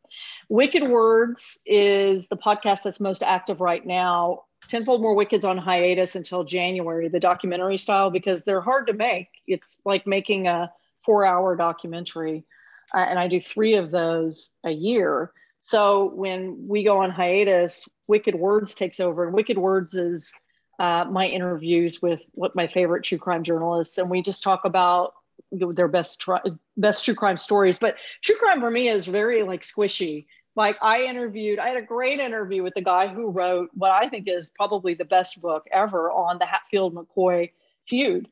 Wicked Words is the podcast that's most active right now. Tenfold More Wicked's on hiatus until January, the documentary style, because they're hard to make. It's like making a four-hour documentary, uh, and I do three of those a year. So when we go on hiatus, Wicked Words takes over, and Wicked Words is uh, my interviews with what my favorite true crime journalists, and we just talk about their best tri- best true crime stories. But true crime for me is very like squishy. Like I interviewed, I had a great interview with the guy who wrote what I think is probably the best book ever on the Hatfield McCoy feud.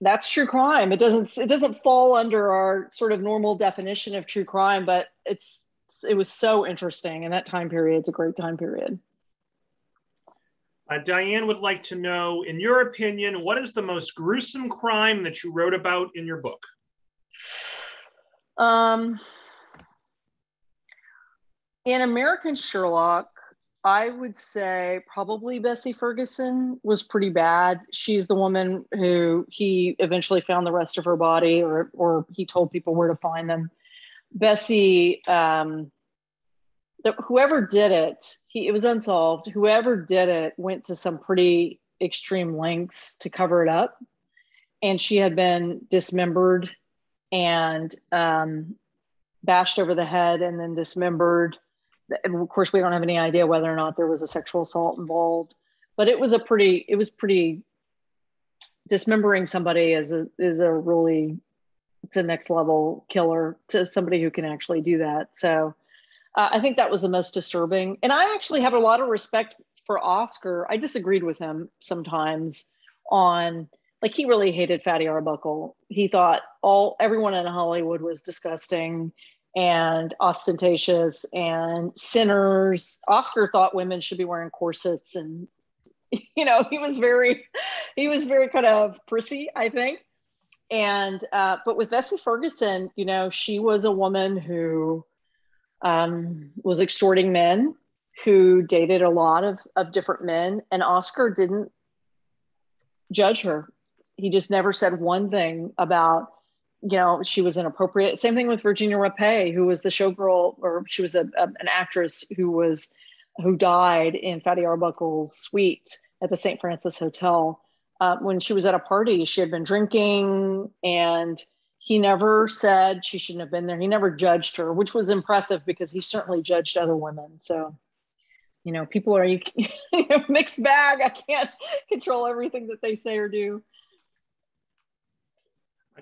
That's true crime. It doesn't it doesn't fall under our sort of normal definition of true crime, but it's it was so interesting and that time period it's a great time period Uh, Diane would like to know, in your opinion, what is the most gruesome crime that you wrote about in your book? Um, in American Sherlock, I would say probably Bessie Ferguson was pretty bad. She's the woman who he eventually found the rest of her body, or or he told people where to find them. Bessie, um, the, whoever did it, he it was unsolved. Whoever did it went to some pretty extreme lengths to cover it up, and she had been dismembered and um, bashed over the head and then dismembered of course we don't have any idea whether or not there was a sexual assault involved but it was a pretty it was pretty dismembering somebody is a is a really it's a next level killer to somebody who can actually do that so uh, i think that was the most disturbing and i actually have a lot of respect for oscar i disagreed with him sometimes on like he really hated fatty arbuckle he thought all everyone in hollywood was disgusting and ostentatious and sinners. Oscar thought women should be wearing corsets and you know, he was very he was very kind of prissy, I think. And uh, but with Bessie Ferguson, you know, she was a woman who um, was extorting men, who dated a lot of, of different men, and Oscar didn't judge her. He just never said one thing about you know she was inappropriate. Same thing with virginia rappe who was the showgirl or she was a, a, an actress who was who died in fatty arbuckle's suite at the st francis hotel uh, when she was at a party she had been drinking and he never said she shouldn't have been there he never judged her which was impressive because he certainly judged other women so you know people are you mixed bag i can't control everything that they say or do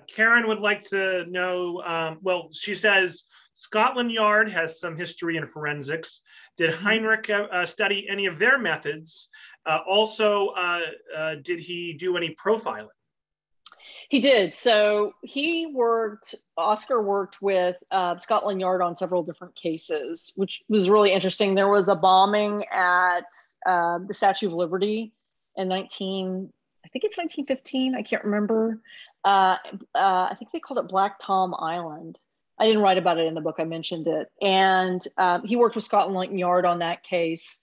Karen would like to know, um, well, she says Scotland Yard has some history in forensics. Did mm-hmm. Heinrich uh, uh, study any of their methods? Uh, also, uh, uh, did he do any profiling? He did. So he worked, Oscar worked with uh, Scotland Yard on several different cases, which was really interesting. There was a bombing at the Statue of Liberty in 19, I think it's 1915, I can't remember. Uh, uh, I think they called it Black Tom Island. I didn't write about it in the book. I mentioned it, and um, he worked with Scotland Yard on that case.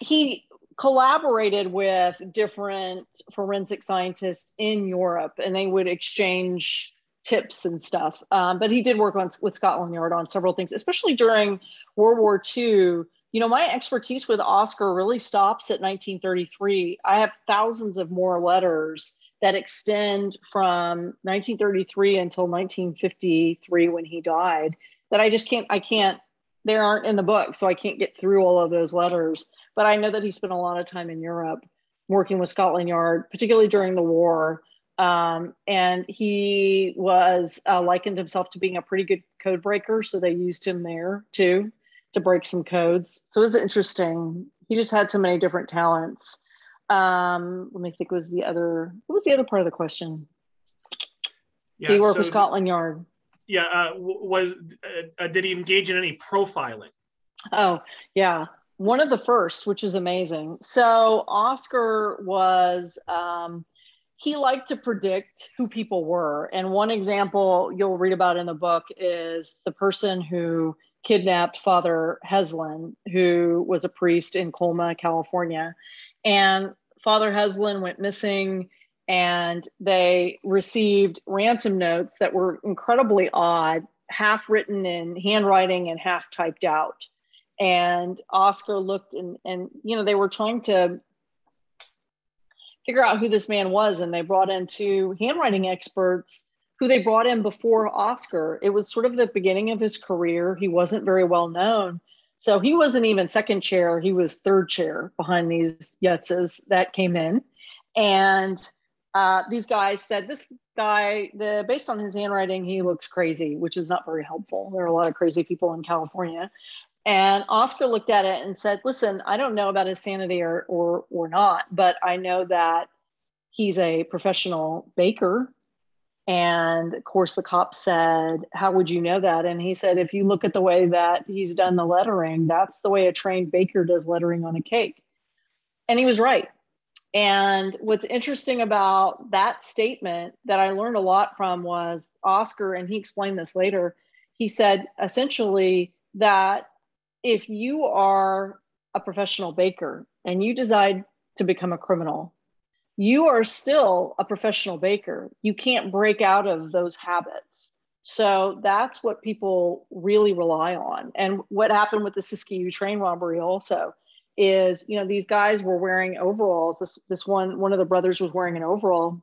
He collaborated with different forensic scientists in Europe, and they would exchange tips and stuff. Um, but he did work on with Scotland Yard on several things, especially during World War II. You know, my expertise with Oscar really stops at 1933. I have thousands of more letters that extend from 1933 until 1953 when he died that I just can't, I can't, they aren't in the book. So I can't get through all of those letters. But I know that he spent a lot of time in Europe working with Scotland Yard, particularly during the war. Um, and he was uh, likened himself to being a pretty good code breaker. So they used him there too to break some codes. So it was interesting. He just had so many different talents. Um, let me think. Was the other? What was the other part of the question? Yeah, he worked with Scotland Yard. Yeah. Uh, was uh, uh, did he engage in any profiling? Oh yeah, one of the first, which is amazing. So Oscar was. Um, he liked to predict who people were. And one example you'll read about in the book is the person who kidnapped Father Heslin, who was a priest in Colma, California. And Father Heslin went missing, and they received ransom notes that were incredibly odd, half written in handwriting and half typed out. And Oscar looked and, and you know, they were trying to figure out who this man was, and they brought in two handwriting experts who they brought in before Oscar. It was sort of the beginning of his career. He wasn't very well known. So he wasn't even second chair, he was third chair behind these Yetzes that came in. And uh, these guys said, This guy, the based on his handwriting, he looks crazy, which is not very helpful. There are a lot of crazy people in California. And Oscar looked at it and said, Listen, I don't know about his sanity or, or, or not, but I know that he's a professional baker and of course, the cop said, How would you know that? And he said, If you look at the way that he's done the lettering, that's the way a trained baker does lettering on a cake. and he was right. And what's interesting about that statement that I learned a lot from was Oscar, and he explained this later. He said essentially that if you are a professional baker and you decide to become a criminal, you are still a professional baker. You can't break out of those habits. So that's what people really rely on. And what happened with the Siskiyou train robbery also is, you know, these guys were wearing overalls. This this one one of the brothers was wearing an overall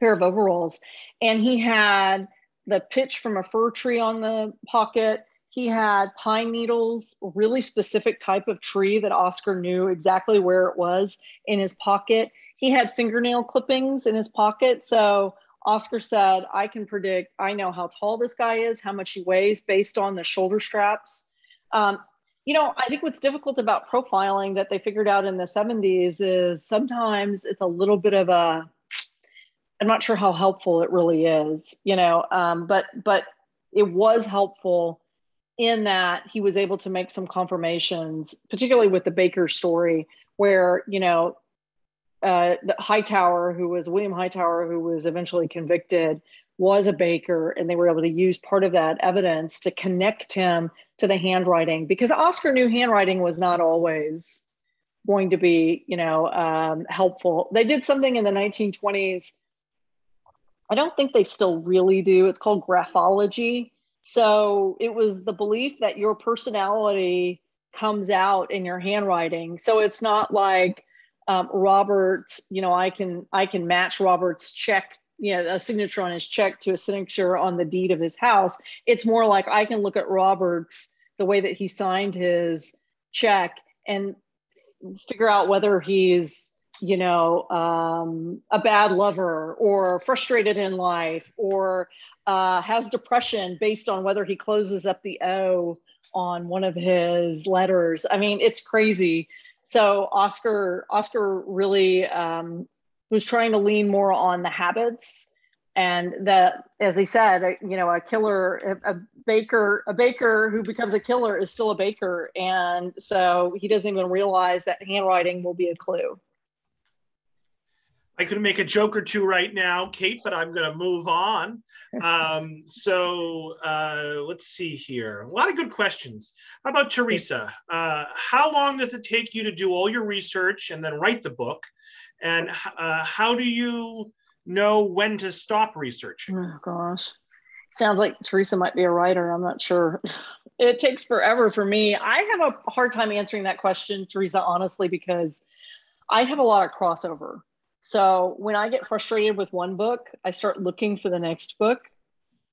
pair of overalls, and he had the pitch from a fir tree on the pocket. He had pine needles, really specific type of tree that Oscar knew exactly where it was in his pocket. He had fingernail clippings in his pocket. So Oscar said, I can predict, I know how tall this guy is, how much he weighs based on the shoulder straps. Um, you know, I think what's difficult about profiling that they figured out in the 70s is sometimes it's a little bit of a, I'm not sure how helpful it really is, you know, um, but but it was helpful in that he was able to make some confirmations, particularly with the Baker story, where you know uh, the Hightower, who was William Hightower, who was eventually convicted, was a baker, and they were able to use part of that evidence to connect him to the handwriting because Oscar knew handwriting was not always going to be, you know, um, helpful. They did something in the 1920s. I don't think they still really do. It's called graphology. So it was the belief that your personality comes out in your handwriting. So it's not like um, Robert, you know, I can I can match Robert's check, you know, a signature on his check to a signature on the deed of his house. It's more like I can look at Robert's the way that he signed his check and figure out whether he's you know um, a bad lover or frustrated in life or uh, has depression based on whether he closes up the o on one of his letters i mean it's crazy so Oscar Oscar really um, was trying to lean more on the habits and that as he said you know a killer a, a, baker a baker who becomes a killer is still a baker and so he doesn't even realize that handwriting will be a clue I could make a joke or two right now, Kate, but I'm going to move on. Um, so uh, let's see here. A lot of good questions. How about Teresa? Uh, how long does it take you to do all your research and then write the book? And uh, how do you know when to stop researching? Oh, gosh. Sounds like Teresa might be a writer. I'm not sure. It takes forever for me. I have a hard time answering that question, Teresa, honestly, because I have a lot of crossover. So when I get frustrated with one book, I start looking for the next book.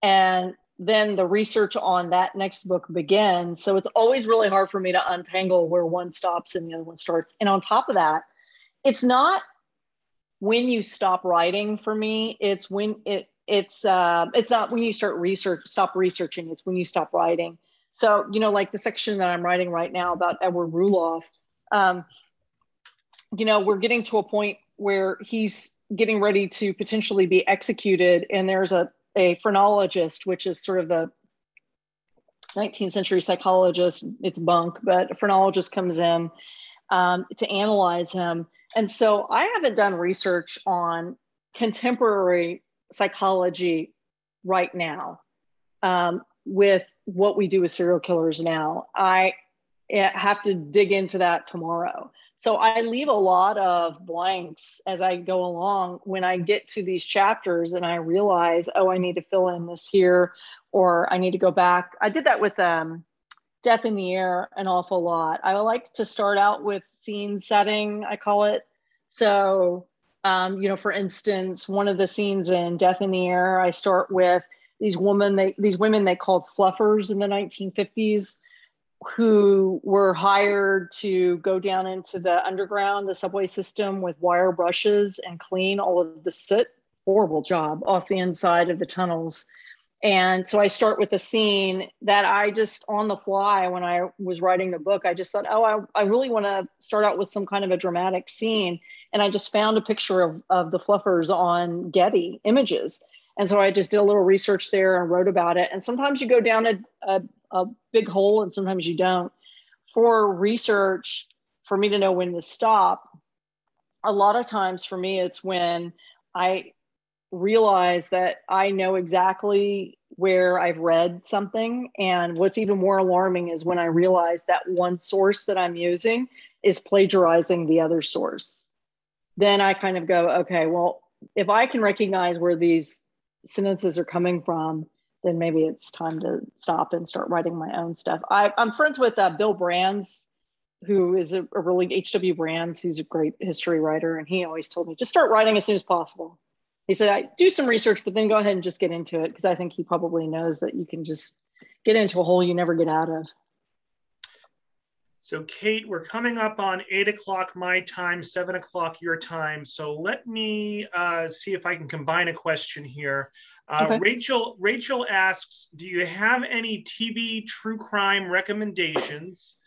And then the research on that next book begins. So it's always really hard for me to untangle where one stops and the other one starts. And on top of that, it's not when you stop writing for me, it's when it it's uh, it's not when you start research stop researching, it's when you stop writing. So, you know, like the section that I'm writing right now about Edward Rulloff, um, you know, we're getting to a point where he's getting ready to potentially be executed, and there's a, a phrenologist, which is sort of the 19th century psychologist, it's bunk, but a phrenologist comes in um, to analyze him. And so I haven't done research on contemporary psychology right now um, with what we do with serial killers now. I eh, have to dig into that tomorrow. So I leave a lot of blanks as I go along when I get to these chapters and I realize, oh, I need to fill in this here or I need to go back. I did that with um, Death in the Air an awful lot. I like to start out with scene setting, I call it. So, um, you know, for instance, one of the scenes in Death in the Air, I start with these women, they, these women they called fluffers in the 1950s who were hired to go down into the underground, the subway system with wire brushes and clean all of the soot. Horrible job off the inside of the tunnels. And so I start with a scene that I just on the fly when I was writing the book, I just thought, oh, I, I really want to start out with some kind of a dramatic scene. And I just found a picture of, of the fluffers on Getty images. And so I just did a little research there and wrote about it. And sometimes you go down a, a, a big hole and sometimes you don't. For research, for me to know when to stop, a lot of times for me, it's when I realize that I know exactly where I've read something. And what's even more alarming is when I realize that one source that I'm using is plagiarizing the other source. Then I kind of go, okay, well, if I can recognize where these sentences are coming from, then maybe it's time to stop and start writing my own stuff. I, am friends with uh, Bill Brands, who is a, a really H.W. Brands. He's a great history writer, and he always told me just start writing as soon as possible. He said, I do some research, but then go ahead and just get into it because I think he probably knows that you can just get into a hole you never get out of. So, Kate, we're coming up on eight o'clock my time, seven o'clock your time. So, let me uh, see if I can combine a question here. Uh, okay. Rachel Rachel asks, "Do you have any TV true crime recommendations?"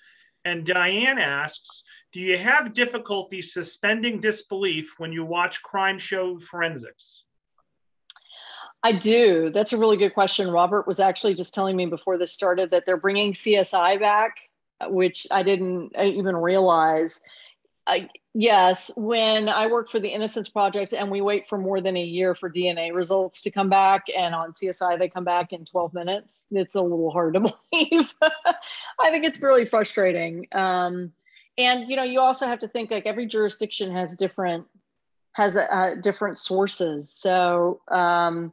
And Diane asks, "Do you have difficulty suspending disbelief when you watch crime show forensics?" I do. That's a really good question. Robert was actually just telling me before this started that they're bringing CSI back which I didn't even realize. I, yes, when I work for the Innocence Project and we wait for more than a year for DNA results to come back, and on CSI they come back in 12 minutes, it's a little hard to believe. I think it's really frustrating. Um, and you know, you also have to think like every jurisdiction has different has a different sources. So um,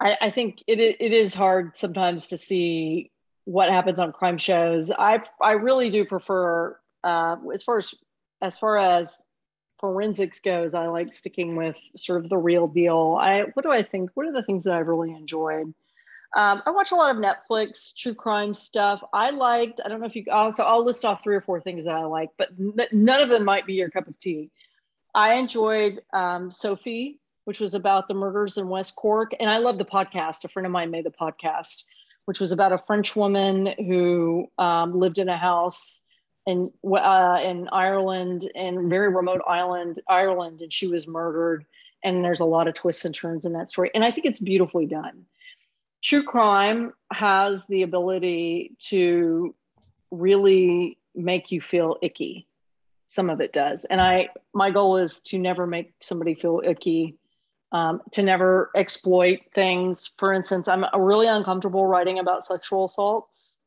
I, I think it it is hard sometimes to see what happens on crime shows. I I really do prefer uh, as far as as far as forensics goes. I like sticking with sort of the real deal. I what do I think? What are the things that I've really enjoyed? Um, I watch a lot of Netflix true crime stuff. I liked. I don't know if you. So I'll list off three or four things that I like, but n- none of them might be your cup of tea. I enjoyed um, Sophie, which was about the murders in West Cork, and I love the podcast. A friend of mine made the podcast which was about a French woman who um, lived in a house in uh, in Ireland, in very remote island Ireland, and she was murdered. And there's a lot of twists and turns in that story, and I think it's beautifully done. True crime has the ability to really make you feel icky. Some of it does, and I my goal is to never make somebody feel icky um, to never exploit things. For instance, I'm really uncomfortable writing about sexual assaults,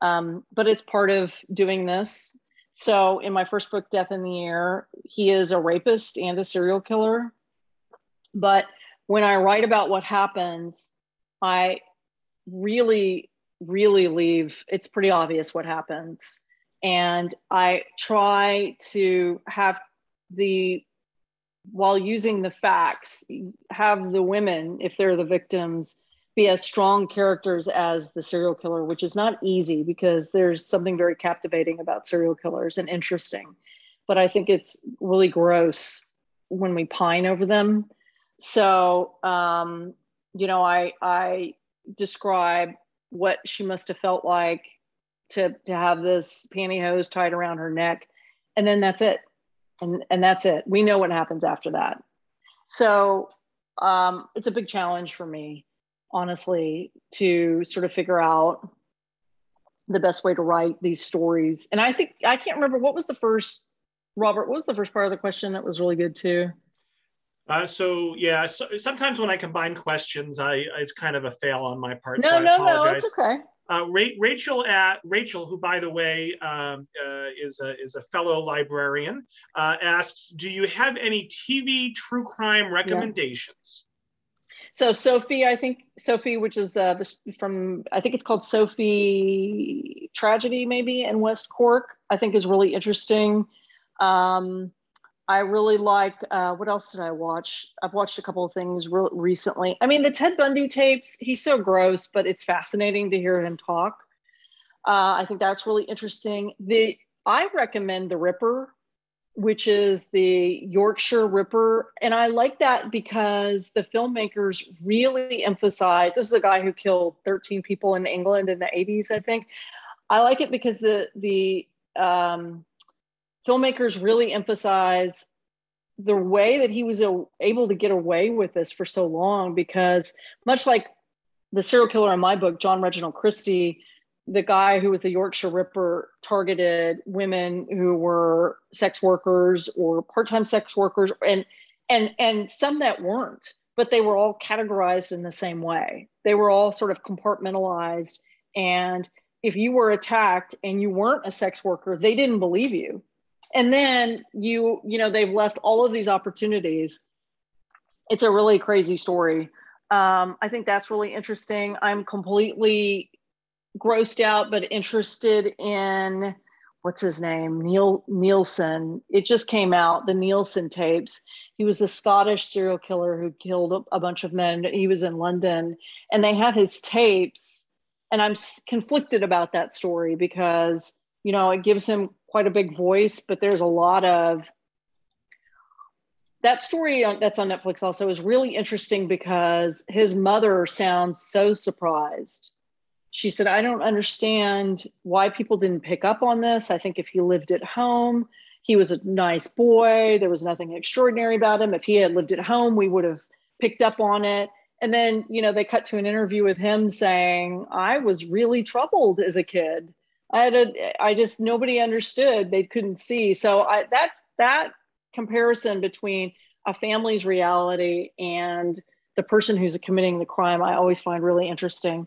um, but it's part of doing this. So, in my first book, Death in the Air, he is a rapist and a serial killer. But when I write about what happens, I really, really leave, it's pretty obvious what happens. And I try to have the while using the facts, have the women, if they're the victims, be as strong characters as the serial killer, which is not easy because there's something very captivating about serial killers and interesting. But I think it's really gross when we pine over them. So, um, you know, I I describe what she must have felt like to to have this pantyhose tied around her neck, and then that's it and and that's it we know what happens after that so um, it's a big challenge for me honestly to sort of figure out the best way to write these stories and i think i can't remember what was the first robert what was the first part of the question that was really good too uh, so yeah, so sometimes when I combine questions, I it's kind of a fail on my part. No, so no, no, it's okay. Uh, Rachel at Rachel, who by the way um, uh, is a is a fellow librarian, uh, asks, "Do you have any TV true crime recommendations?" So Sophie, I think Sophie, which is uh, this from I think it's called Sophie Tragedy, maybe in West Cork, I think is really interesting. Um, I really like, uh, what else did I watch? I've watched a couple of things re- recently. I mean, the Ted Bundy tapes, he's so gross, but it's fascinating to hear him talk. Uh, I think that's really interesting. The I recommend The Ripper, which is the Yorkshire Ripper. And I like that because the filmmakers really emphasize this is a guy who killed 13 people in England in the 80s, I think. I like it because the, the, um, filmmakers really emphasize the way that he was able to get away with this for so long because much like the serial killer in my book john reginald christie the guy who was the Yorkshire Ripper targeted women who were sex workers or part-time sex workers and and and some that weren't but they were all categorized in the same way. They were all sort of compartmentalized. And if you were attacked and you weren't a sex worker they didn't believe you. And then you you know they've left all of these opportunities. It's a really crazy story. Um, i think that's really interesting. I'm completely grossed out but interested in what's his name? Neil Nilsen. It just came out the Nilsen tapes. He was a scottish serial killer who killed a bunch of men. He was in london and they have his tapes and i'm conflicted about that story because you know it gives him quite a big voice, but there's a lot of that story that's on Netflix also is really interesting because his mother sounds so surprised. She said, I don't understand why people didn't pick up on this. I think if he lived at home, he was a nice boy. There was nothing extraordinary about him. If he had lived at home, we would have picked up on it. And then, you know, they cut to an interview with him saying, I was really troubled as a kid. I had a, I just nobody understood. They couldn't see. So I, that that comparison between a family's reality and the person who's committing the crime, I always find really interesting.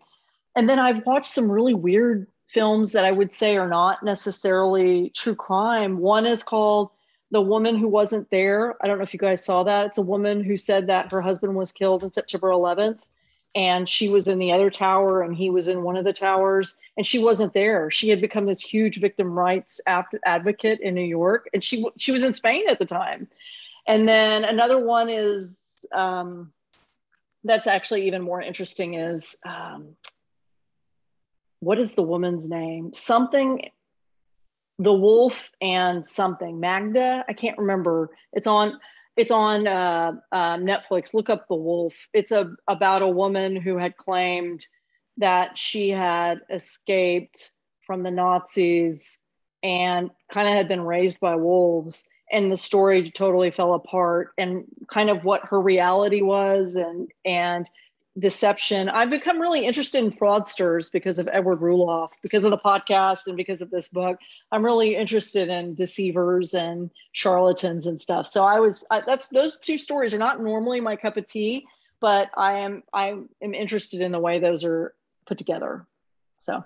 And then I've watched some really weird films that I would say are not necessarily true crime. One is called The Woman Who Wasn't There. I don't know if you guys saw that. It's a woman who said that her husband was killed on September 11th and she was in the other tower and he was in one of the towers and she wasn't there she had become this huge victim rights advocate in new york and she she was in spain at the time and then another one is um, that's actually even more interesting is um, what is the woman's name something the wolf and something magda i can't remember it's on it's on uh, uh, Netflix. Look up The Wolf. It's a about a woman who had claimed that she had escaped from the Nazis and kind of had been raised by wolves. And the story totally fell apart, and kind of what her reality was, and and deception. I've become really interested in fraudsters because of Edward Rulloff, because of the podcast and because of this book. I'm really interested in deceivers and charlatans and stuff. So I was I, that's those two stories are not normally my cup of tea, but I am I am interested in the way those are put together. So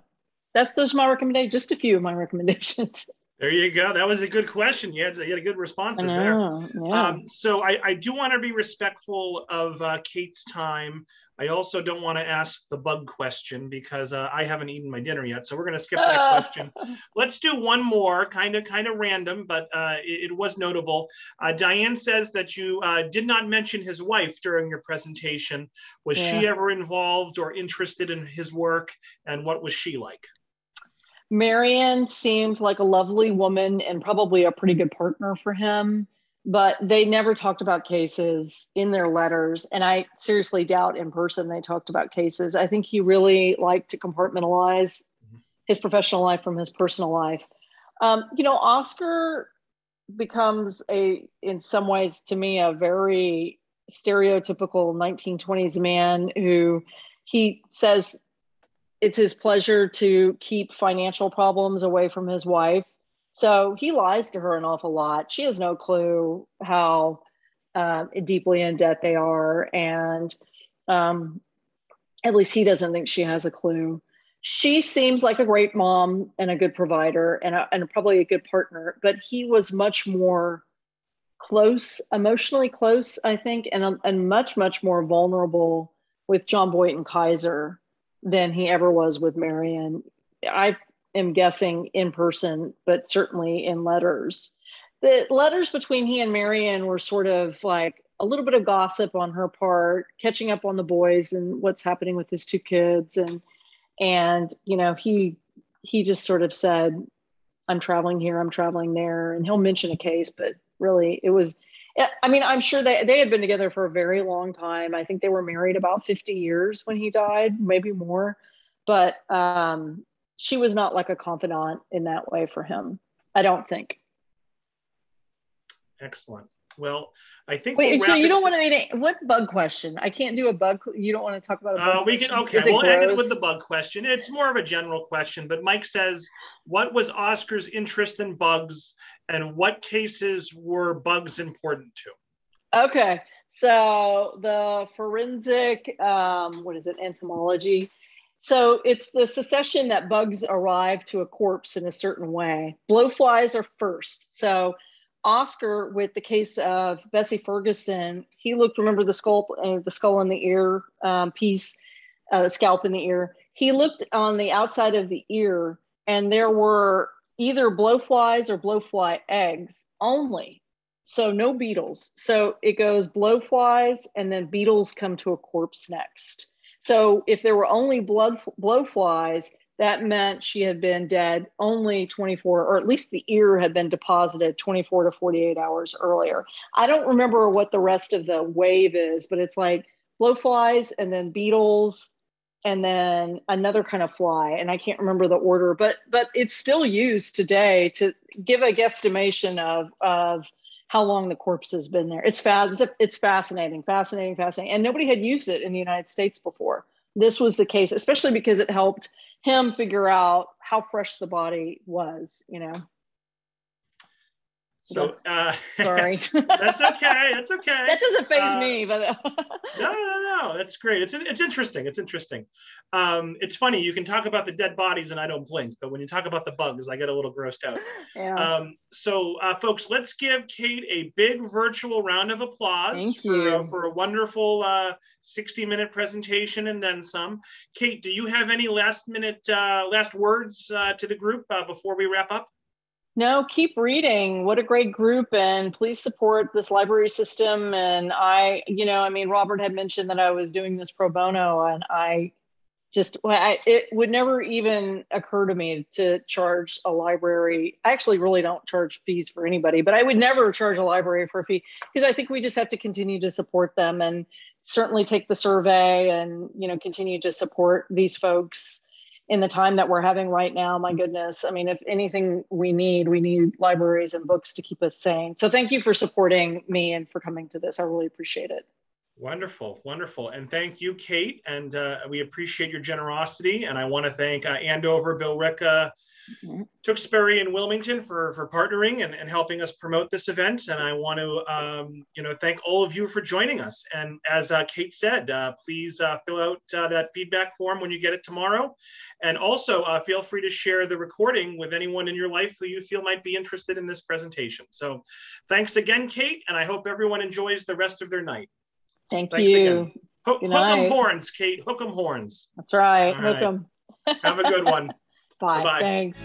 that's those are my recommendations. Just a few of my recommendations. There you go. That was a good question. You had, you had a good responses there. Yeah. Um, so I, I, do want to be respectful of uh, Kate's time. I also don't want to ask the bug question because uh, I haven't eaten my dinner yet. So we're going to skip that question. Let's do one more, kind of kind of random, but uh, it, it, was notable. Uh, Diane says that you uh, did not mention his wife during your presentation. Was yeah. she ever involved or interested in his work, and what was she like? Marion seemed like a lovely woman and probably a pretty good partner for him but they never talked about cases in their letters. And i seriously doubt in person they talked about cases. I think he really liked to compartmentalize mm-hmm. his professional life from his personal life. Um, you know oscar becomes a in some ways to me a very stereotypical 1920s man who he says it's his pleasure to keep financial problems away from his wife so he lies to her an awful lot. She has no clue how uh, deeply in debt they are. And um, at least he doesn't think she has a clue. She seems like a great mom and a good provider and, a, and probably a good partner, but he was much more close, emotionally close, I think, and, and much, much more vulnerable with John Boynton Kaiser than he ever was with Marion. I am guessing in person, but certainly in letters. The letters between he and Marion were sort of like a little bit of gossip on her part, catching up on the boys and what's happening with his two kids, and and you know he he just sort of said, "I'm traveling here, I'm traveling there," and he'll mention a case, but really it was. I mean, I'm sure they they had been together for a very long time. I think they were married about 50 years when he died, maybe more. But um, she was not like a confidant in that way for him. I don't think. Excellent. Well, I think. Wait, we'll so you don't want to mean what bug question? I can't do a bug. You don't want to talk about a bug. Uh, we can question? okay. We'll end it with the bug question. It's more of a general question, but Mike says, "What was Oscar's interest in bugs, and what cases were bugs important to?" Okay, so the forensic, um, what is it, entomology? So it's the succession that bugs arrive to a corpse in a certain way. Blowflies are first. So Oscar, with the case of Bessie Ferguson, he looked. Remember the skull, uh, the skull in the ear um, piece, uh, the scalp in the ear. He looked on the outside of the ear, and there were either blowflies or blowfly eggs only. So no beetles. So it goes blowflies, and then beetles come to a corpse next. So if there were only blood blowflies, that meant she had been dead only 24, or at least the ear had been deposited 24 to 48 hours earlier. I don't remember what the rest of the wave is, but it's like blowflies and then beetles and then another kind of fly and i can't remember the order but but it's still used today to give a guesstimation of of how long the corpse has been there. It's it's fascinating fascinating fascinating. And nobody had used it in the united states before. This was the case especially because it helped him figure out how fresh the body was you know So, uh, sorry that's okay. That's okay. that doesn't faze Uh, me but no, no, no. That's great. It's it's interesting. It's interesting. Um, it's funny. You can talk about the dead bodies and I don't blink, but when you talk about the bugs, I get a little grossed out. yeah Um, so, uh, folks, let's give Kate a big virtual round of applause for, uh, for a wonderful uh, 60 minute presentation and then some. Kate, do you have any last minute, uh, last words uh, to the group uh, before we wrap up? No, keep reading. What a great group. And please support this library system. And I, you know, I mean, Robert had mentioned that I was doing this pro bono, and I just, I, it would never even occur to me to charge a library. I actually really don't charge fees for anybody, but I would never charge a library for a fee because I think we just have to continue to support them and certainly take the survey and, you know, continue to support these folks in the time that we're having right now my goodness i mean if anything we need we need libraries and books to keep us sane so thank you for supporting me and for coming to this i really appreciate it Wonderful, wonderful. And thank you, Kate. And uh, we appreciate your generosity. And I want to thank uh, Andover, Billerica, Mhm. Tewksbury, and Wilmington for, for partnering and, and helping us promote this event. And I want to, um, you know, thank all of you for joining us. And as uh, Kate said, uh, please uh, fill out uh, that feedback form when you get it tomorrow. And also uh, feel free to share the recording with anyone in your life who you feel might be interested in this presentation. So thanks again, Kate. And I hope everyone enjoys the rest of their night. thank Thanks you again. Hook, Good hook 'em horns, Kate. Hook 'em horns. that's right All hook right. 'em. Have a good one. Bye thanks